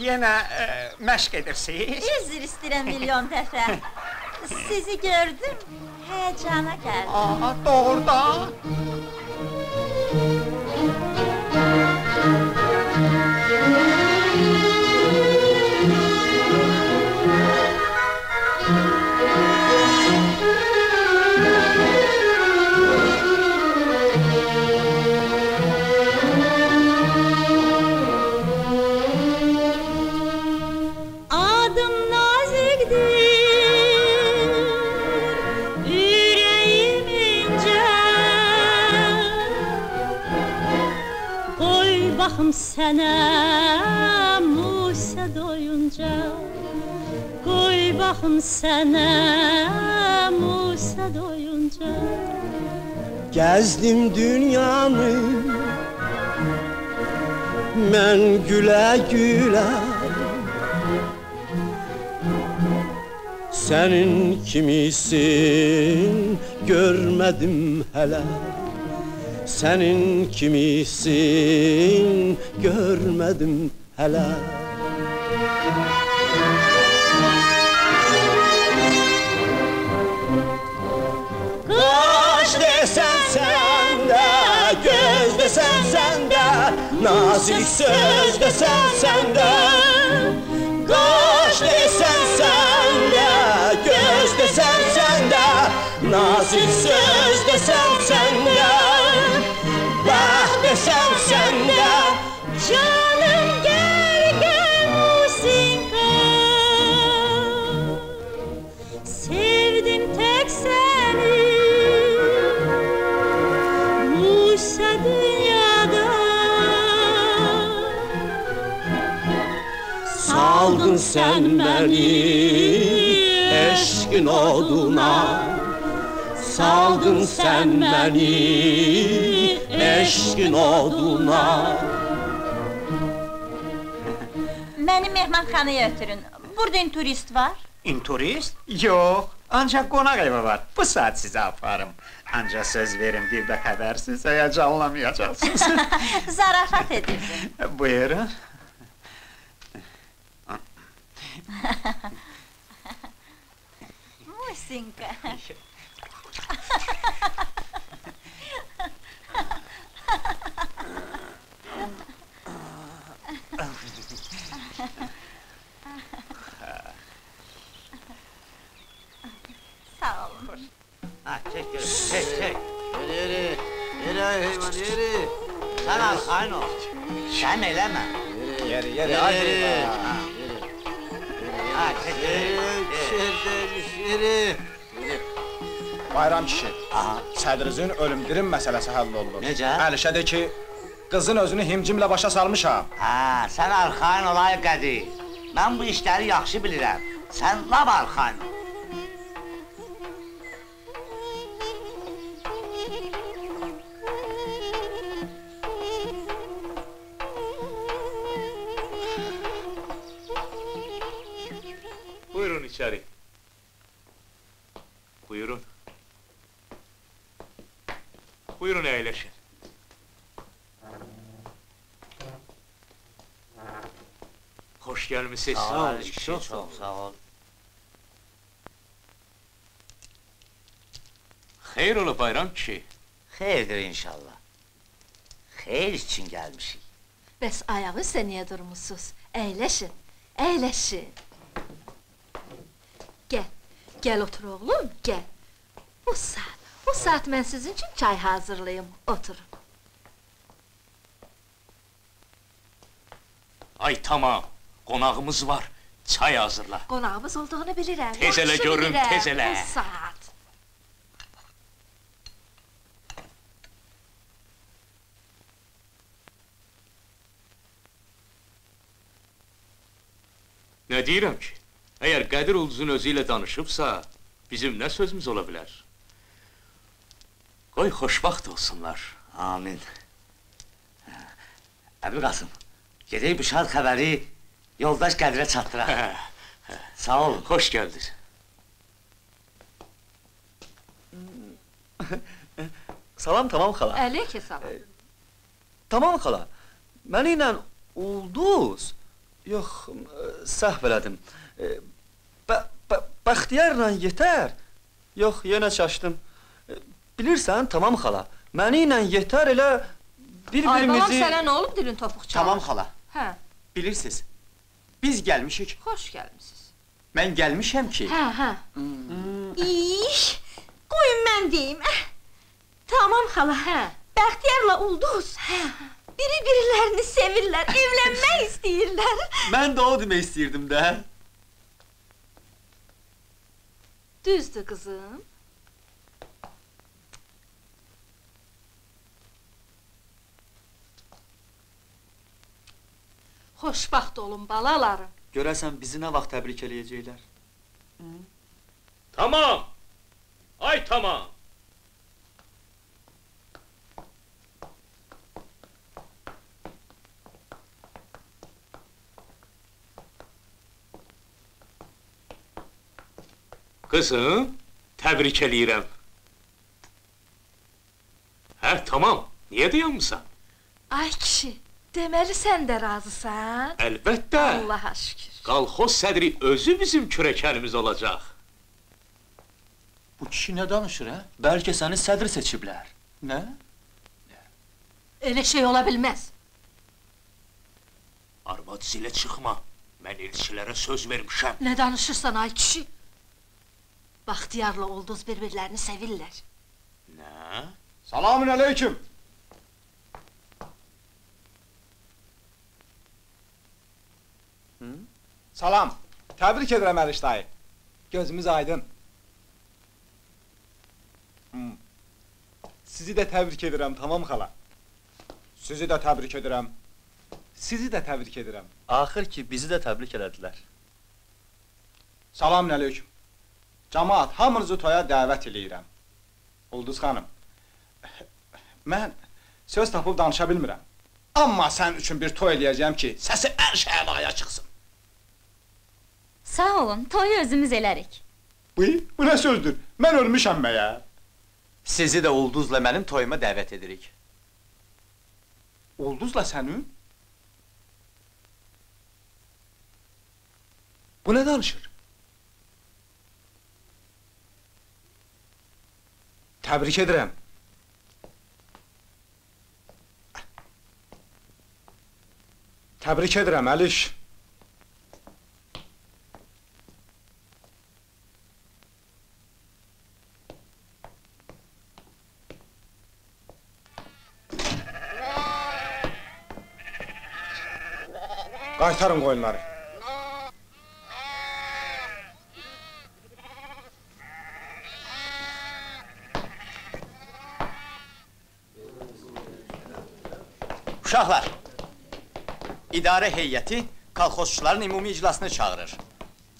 Yenə e, məşq edirsiniz? Üzr istəyirəm milyon dəfə. Sizi gördüm, həyəcana gəldim. Aha, doğrudan. Baxım sənə Musa doyunca Qoy baxım sənə Musa doyunca. Gezdim dünyanı Ben güle güle. Senin kimisin görmedim hele Senin kimisin? Görmedim hele. Kaş desen sen de, göz desen sen de Nazik söz desen sen de. Kaş desen sen de, göz desen sen de Nazik söz desen sen sen beni eşkin oduna Saldın sen beni eşkin oduna Məni mehmanxanaya ötürün. Burada turist var. İnturist? Yox, ancaq qonaq evi var. Bu saat sizə aparım. Ancaq söz verin, bir də xəbərsiz həyəcanlamayacaqsınız. Zarafat edirdim. Buyurun. Musinka. Sağ olun. Ha çek yürü, çek çek. Yürü yürü. Yürü hayvan yürü. Sen al aynı ol. Sen eleme. Yürü Yürü hadi. yürü. Yürü. Yürü. Yürü. Bayram kişi. Sədrinizin ölüm dirim məsələsi həll olunur. Necə? Əlişə de ki, qızın özünü himcimlə başa salmışam. Ha, sən arxayın olay Qədir. Mən bu işləri yaxşı bilirəm. Sən lap arxayın ol. İçeri. Buyurun. Buyurun eğleşin. Hoş gelmişsiniz. Sağ ol, çok çok sağ ol. Hayır ola bayram kişi. Xeyirdir inşallah. Xeyir için gelmişik. Bəs ayağı üstə niyə durmusunuz? Əyləşin, əyləşin. Gəl otur oğlum, gəl. Bu saat, bu saat mən sizin üçün çay hazırlayım, oturun. Ay tamam. Konağımız var. Çay hazırla. Qonağımız olduğunu bilirəm, Tez elə yaxşı görüm, bilirəm. tez elə. Bu saat. Ne deyirəm ki? Eğer Qədir Ulduzun özüyle danışıbsa, bizim ne sözümüz ola bilər? Qoy xoşbaxt olsunlar. Amin. Əbi Qasım, gedək bu şad xəbəri yoldaş Qədirə çatdıraq. Sağ ol. Hoş geldin. Salam tamam xala. Əleykə salam. Tamam xala. Mənimlə ulduz. Yox, səhv elədim. Bəxtiyarla yetər. Yox, yenə çaşdım. Ə, Bilirsən, tamam xala. Mənimlə yetər elə Ay balam, bir-birimizi sənə nə olub dilin topuq çalır? Tamam xala. Hə, Bilirsiniz. Biz gəlmişik. xoş gəlmisiniz. Mən gəlmişəm ki. Hə, hə. İş, qoyun mən deyim. Tamam xala, hə. Bəxtiyarla ulduz. Hə. Biri birilərini sevirlər, evlənmək istəyirlər. Mən də o demək istəyirdim də. Düzdür qızım. Xoşbaxt olun balalarım. Görəsən bizi nə vaxt təbrik eləyəcəklər? Tamam. Ay tamam. Kızım, təbrik eləyirəm. Hə, tamam. Niyə dayanmısan? Ay kişi, deməli sən də razısan? Əlbəttə. Allaha şükür. Qalxoz sədri özü bizim kürəkənimiz olacaq. Bu kişi nə danışır, hə? Bəlkə səni sədr seçiblər. Nə? Elə şey ola bilməz. Arvad zilə çıxma. Mən elçilərə söz vermişəm. Nə danışırsan ay kişi? Baxtiyarla Ulduz bir-birlərini sevirlər. Nə? Salamün aleyküm. Salam. Təbrik edirəm Əliş dayı. Gözümüz aydın. Hmm. Sizi də təbrik edirəm, tamam xala. Sizi də təbrik edirəm. Sizi də təbrik edirəm. Axır ki, bizi də təbrik elədilər. Salamün aleyküm. Camaat, hamınızı toya dəvət eləyirəm. Ulduz xanım, mən söz tapıb danışa bilmirəm. Amma sən üçün bir toy eləyəcəm ki, səsi ərş əlaya çıxsın. Sağ olun, toyu özümüz elərik. Bu, bu nə sözdür? Mən ölmüşəm məyə. Sizi də Ulduzla mənim toyuma dəvət edirik. Ulduzla sənin? Bu nə danışır? Təbrik edirəm. Təbrik edirəm, Əliş. Qaytarın qoyunları. Uşaqlar, idarə heyəti kolxozçuların ümumi iclasını çağırır.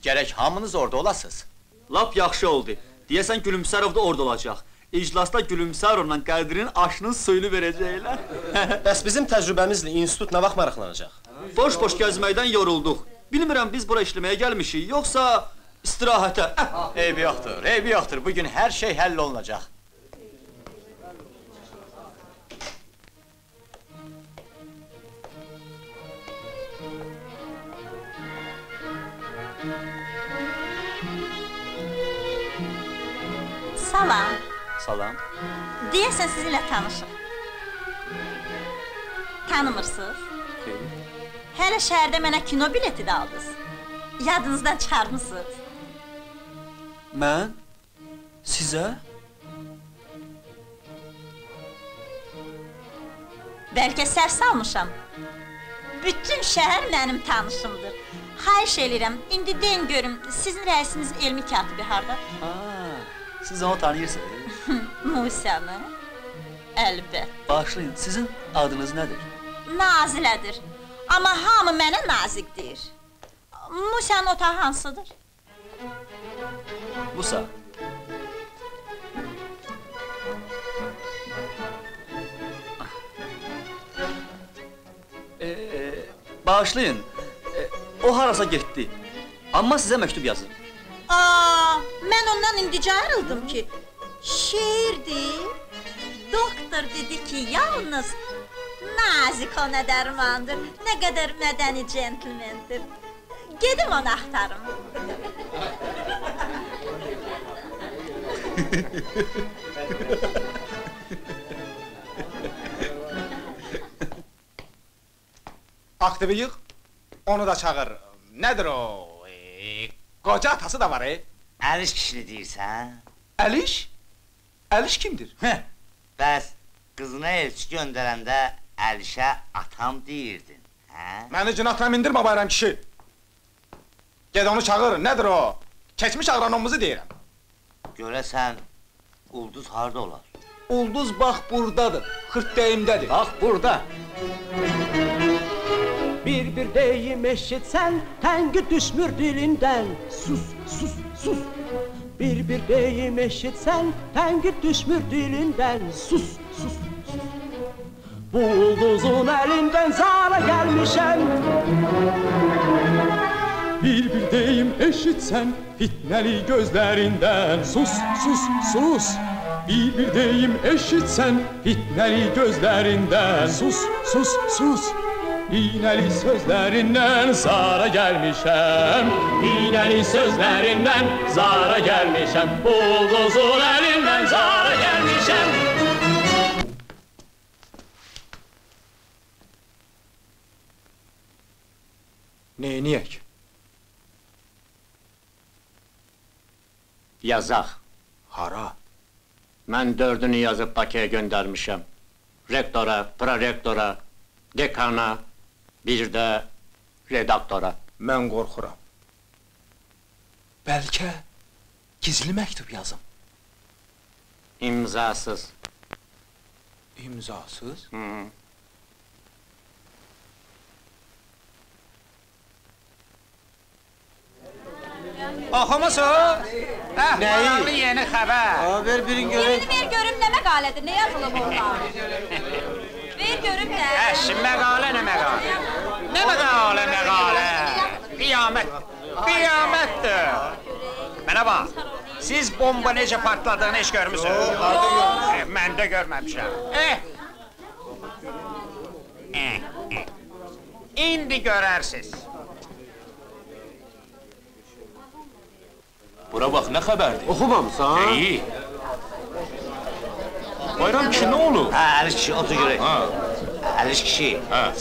Gərək hamınız orada olasınız. Lap yaxşı oldu. Deyəsən Gülümsərov da orada olacaq. İclasda Gülümsərovla Qədirin aşının suyunu verəcəklər. Bəs bizim təcrübəmizlə institut nə vaxt maraqlanacaq? Boş-boş gəzməkdən yorulduq. Bilmirəm biz bura işləməyə gəlmişik, yoxsa istirahətə. Eybi yoxdur, eybi yoxdur. Bugün hər şey həll olunacaq. Salam. Deyəsən sizinlə tanışıq. Tanımırsınız? Hələ şəhərdə mənə kino bileti də aldınız. Yadınızdan çıxarmısınız. Mən? Sizə? Bəlkə səhv salmışam. Bütün şəhər mənim tanışımdır. Xahiş eləyirəm, indi deyin görüm, sizin rəisiniz elmi katibi harda? Ha, siz onu tanıyırsınız. Musanı? Əlbət. Bağışlayın, sizin adınız nədir? Nazilədir. Amma hamı mənə nazik deyir. Musanın otağı hansıdır? Busa. Ee, bağışlayın, e, o harasa getdi. Amma sizə məktub yazır. Aa, mən ondan indicə ayrıldım ki. Şeirdir. Doktor dedi ki, yalnız nazik ona dərmandır. Nə qədər mədəni centlmendir. Gedim onu axtarım. Aktivi yığ, onu da çağır. Nədir o? E, qoca atası da var, e? Əliş kişini deyirsən? Əliş? Əliş kimdir? Heh, bəs qızına elçi göndərəndə Əlişə atam deyirdin, hə? Məni cinatına mindirmə bayram kişi. Ged onu çağır, nədir o? Keçmiş agronomumuzu deyirəm. Görəsən, Ulduz harda olar? Ulduz bax burdadır, xırtdəyimdədir. Bax burada. Bir bir deyim eşitsən, tənqid düşmür dilindən. Sus, sus, sus. Bir bir deyim eşitsən, tənqid düşmür dilindən. Sus, sus, sus. Bu ulduzun əlindən zara gəlmişəm. Bir bir deyim eşitsen fitneli gözlerinden Sus sus sus Bir bir deyim eşitsen fitneli gözlerinden Sus sus sus İğneli sözlerinden zara gelmişem İğneli sözlerinden zara gelmişem Bulduzun elinden zara gelmişem Neyniyək? Yazaq. Hara? Mən dördünü yazıb Bakıya göndərmişəm. Rektora, prorektora, dekana, bir də redaktora. Mən qorxuram. Bəlkə gizli məktub yazım. İmzasız. İmzasız? Hı. Oxumusun? Hə, Nəyi? maraqlı yeni xəbər. ver birin Birini ver görüm nə məqalədir, nə yazılıb orada? ver görüm nə? Əşi, məqalə nə məqalə? Nə məqalə, məqalə? Qiyamət, qiyamətdir. Mənə bax, siz bomba necə partladığını heç görmüsünüz? E, Mən də görməmişəm. Eh. Eh, eh. İndi görərsiniz. Bura bax, nə xəbərdir? Oxumamısan? Neyi? Bayram kişi nə olub? Hə, Əliş kişi, otur görək. Ha. Əliş kişi,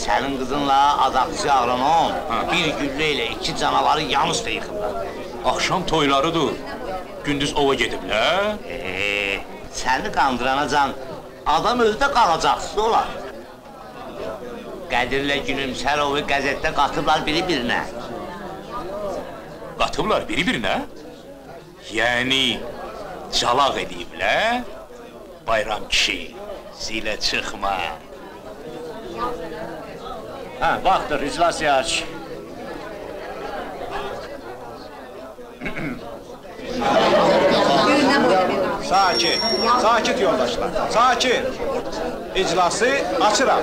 sənin qızınla adaqçı ağlanan bir güllə ilə iki canavarı yan üstə yıxıblar. Axşam toylarıdır. Gündüz ova gediblər. Ee, səni qandıranacan adam özü də qalacaqsız olar. Qədirlə Gülümsərovu qəzetdə qatıblar biri-birinə. Qatıblar biri-birinə? Yəni, calaq ediblər? Bayram kişi, zilə çıxma. Hə, vaxtdır, iclas yaç. Sakit, sakit yoldaşlar, sakit. İclası açıram.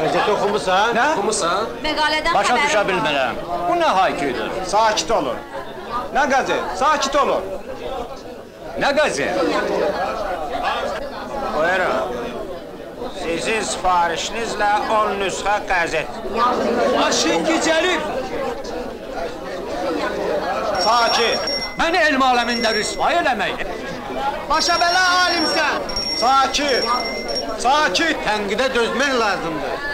Qəzeti oxumusan? Nə? Oxumusan? Məqalədən Başa xəbərim düşə bilmirəm. Bu nə hayküdür? Sakit olun. Nə qəzet? Sakit olun. Nə qəzet? Buyurun. Sizin sifarişinizlə 10 nüsxə qəzet. Maşın gecəlib. Sakit. Məni elm aləmində rüsvay eləmək. Başa bələ alimsən. Sakit. Sakit. Tənqidə dözmək lazımdır.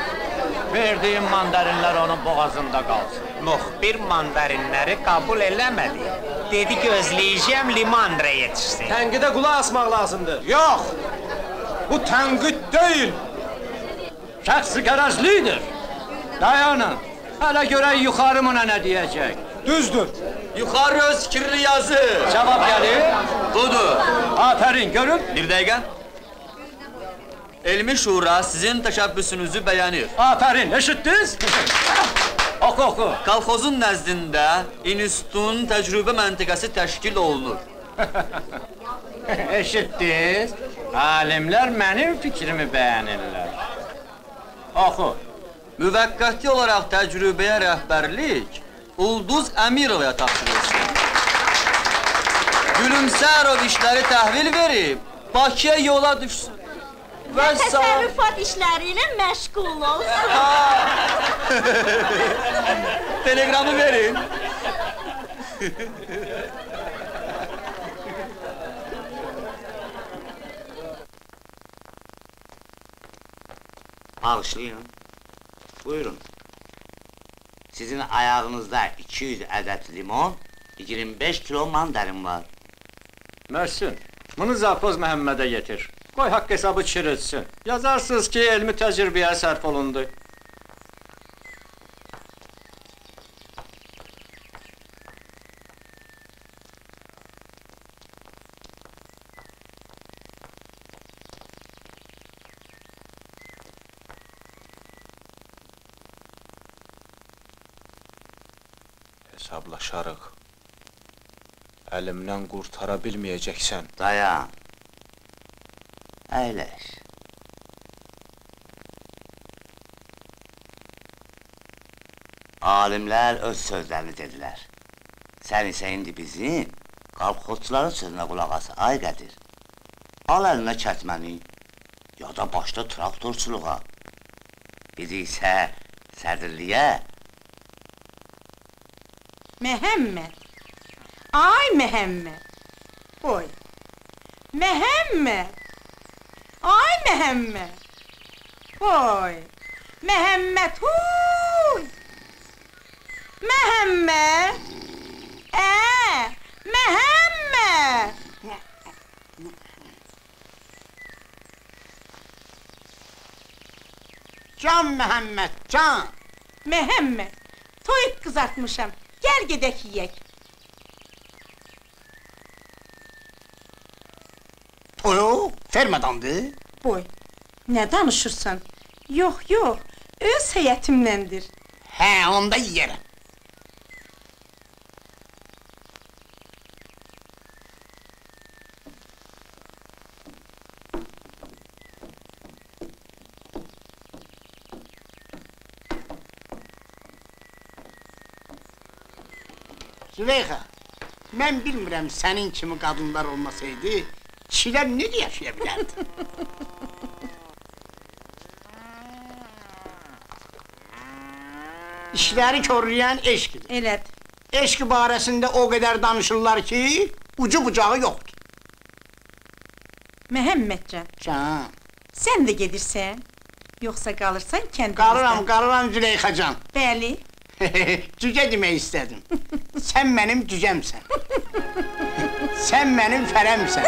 Verdiyim mandarinlər onun boğazında qalsın. Müxbir mandarinləri qəbul eləmədi. Dedi gözləyəcəm limandra yetişsin. Tənqidə qulaq asmaq lazımdır. Yox. Bu tənqid deyil. Şəxsi qərəzlidir. Dayanın. Hələ görək yuxarı buna nə deyəcək. Düzdür. Yuxarı öz kirli yazı. Cavab gəlir. Budur. Aferin, görün. Bir dəqiqə. Elmi Şura sizin təşəbbüsünüzü bəyənir. Aferin, eşitdiniz? oku, oku. Kolxozun nəzdində institutun təcrübə məntəqəsi təşkil olunur. Eşitdiniz? Alimlər mənim fikrimi bəyənirlər. Oxu. Müvəqqəti olaraq təcrübəyə rəhbərlik Ulduz Əmirovaya tapşırılsın. Gülümsərov işləri təhvil verib Bakıya yola düşsün. Və təsərrüfat işləri ilə məşğul olsun. Telegramı verin. Bağışlayın. Buyurun. Sizin ayağınızda 200 ədəd limon, 25 kilo mandarin var. Mərsin, bunu Zapoz Məhəmmədə yetir. Qoy haqq hesabı çürütsün. Yazarsınız ki, elmi təcrübəyə sərf olundu. Hesablaşarıq. Əlimdən qurtara bilməyəcəksən. Dayan. Əyləş. Alimlər öz sözlərini dedilər. Sən isə indi bizim qalxotçuların sözünə qulaq as, ay Qədir. Al əlinə kətməni, ya da başda traktorçuluğa. Biri isə sədrliyə. Məhəmməd. Ay Məhəmməd. Oy. Məhəmməd. Ay Məhəmməd. Oy. Məhəmməd. Huy. Məhəmməd. Ə, Məhəmməd. Can Məhəmməd, can. Məhəmməd. Toyuq qızartmışam. Gəl gedək yeyək. Toyuq fermadandır. Boy. Nə danışırsan? Yox, yox. Öz heyətimdəndir. Hə, onda yeyərəm. Züleyxa, mən bilmirəm sənin kimi qadınlar olmasaydı, kişilər necə yaşaya bilərdi? İşləri körləyən eşqdir. Elədir. Eşq barəsində o qədər danışırlar ki, ucu bucağı yoxdur. Məhəmmədcan. Can. Sən də gedirsən? Yoxsa qalırsan kəndimizdə? Qalıram, qalıram Züleyxacan. Bəli. Cücə demək istədim. Sən mənim cücəmsən. Sən mənim fərəmsən.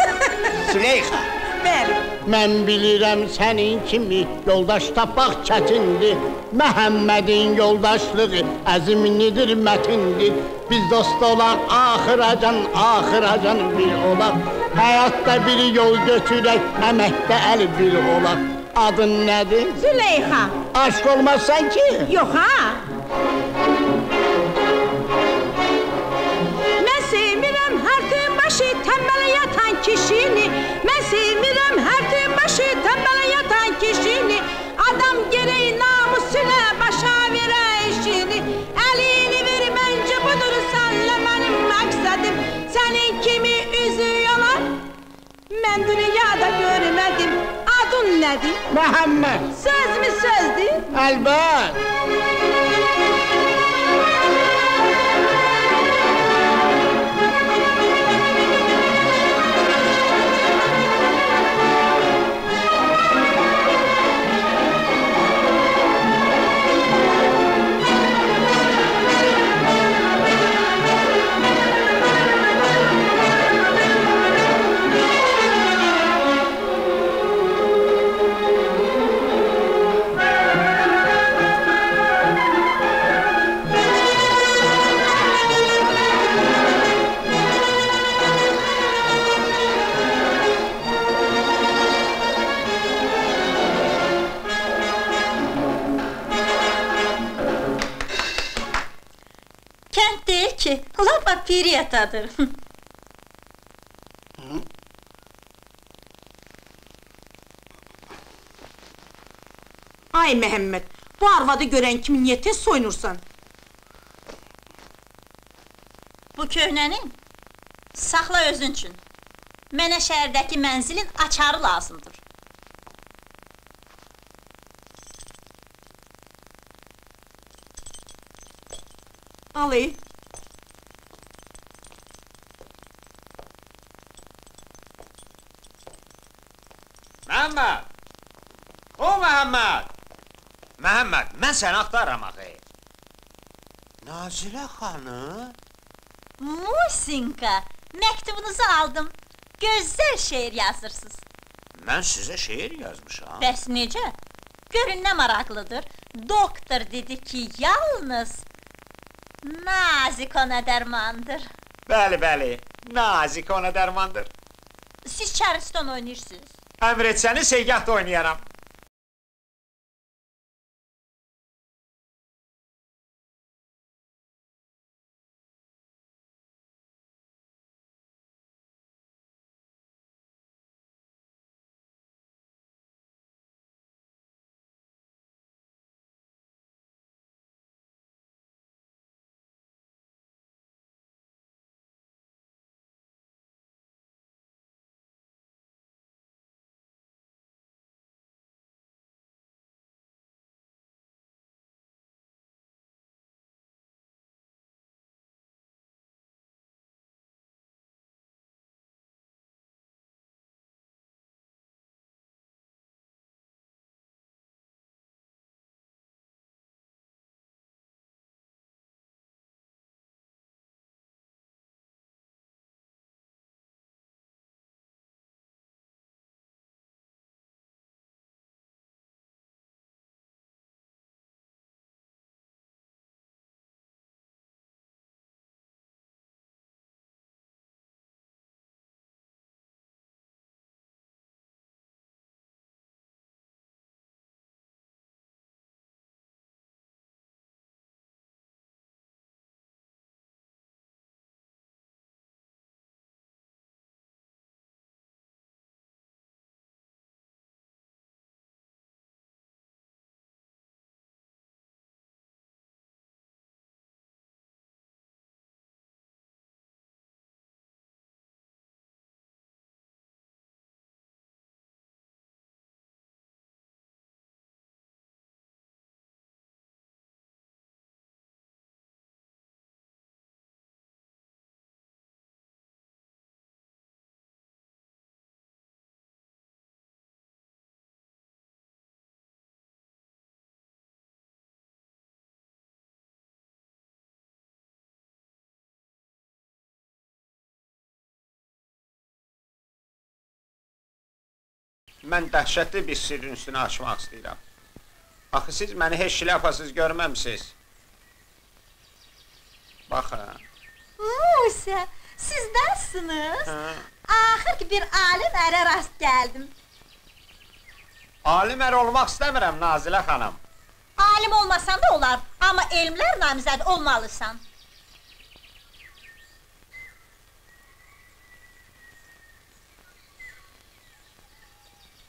Züleyxa. Bəli. Mən bilirəm sənin kimi yoldaş tapmaq çətindir. Məhəmmədin yoldaşlığı əzimlidir, mətindir. Biz dost olaq axıracan, axıracan bir olaq. Həyatda bir yol götürək, əməkdə əl bir olaq. Adın nədir? Züleyxa. Aşk olmazsan ki? Yox ha. Nədir? Məhəmməd. Söz mü sözdür? Əlbət. Lapa piriyatadır. Ay Məhəmməd, bu arvadı görən kimi niyə tez soyunursan? Bu köhnənin saxla özün üçün. Mənə şəhərdəki mənzilin açarı lazımdır. Alı. Məhəmməd! O Məhəmməd! Məhəmməd, mən səni axtarıram axı. Nazilə xanım? Musinka, məktubunuzu aldım. Gözəl şeir yazırsınız. Mən sizə şeir yazmışam. Bəs necə? Görün nə maraqlıdır. Doktor dedi ki, yalnız nazik ona dərmandır. Bəli, bəli, nazik ona dərmandır. Siz Charleston oynayırsınız. Əmr etsəniz, segahda oynayaram. Mən dəhşətli bir sirrin üstünə açmaq istəyirəm. Axı siz məni heç şlyapasız görməmisiniz. Baxın. Musa, siz nasılsınız? Axır ki bir alim ərə rast gəldim. Alim ər olmaq istəmirəm Nazilə xanım. Alim olmasan da olar, amma elmlər namizəd olmalısan.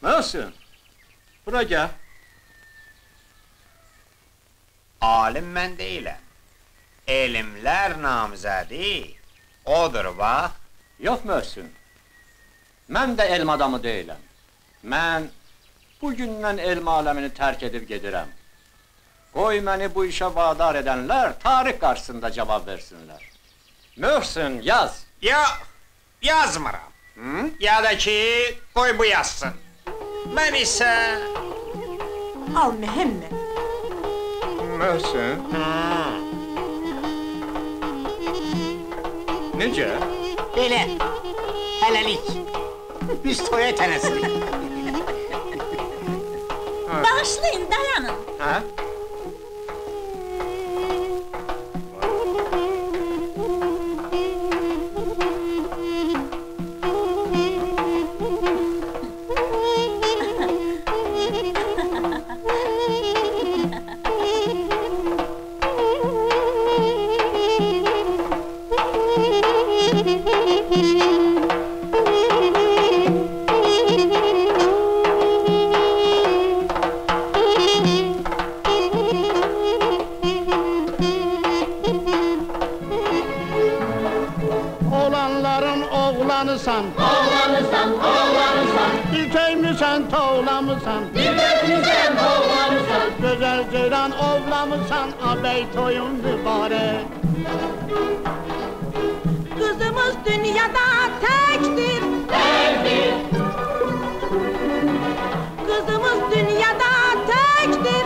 Nasılsın? Bura gel. Alim mən deyiləm. Elmlər namizədi odur bax. Yox Möhsün. Mən də elm adamı deyiləm. Mən bugündən elm aləmini tərk edib gedirəm. Qoy məni bu işə vadar edənlər tarix qarşısında cavab versinlər. Möhsün, yaz. Yox, yazmıram. Hı? Ya da ki, qoy bu yazsın. Mən isə... Al Məhəmməd. Möhsün. Necə? Belə, hələlik. Biz toya tələsirik. Bağışlayın, dayanın. Hə? Oğlanların oğlanısan. Oğlanısan, oğlanısan. Ülkeymüsən, toğlamısan Millətimisən, oğlanısan Gözəl ceylan ovlamısan Abey toyun mübarək Kızımız dünyada tektir. Tektir. Kızımız dünyada Tektir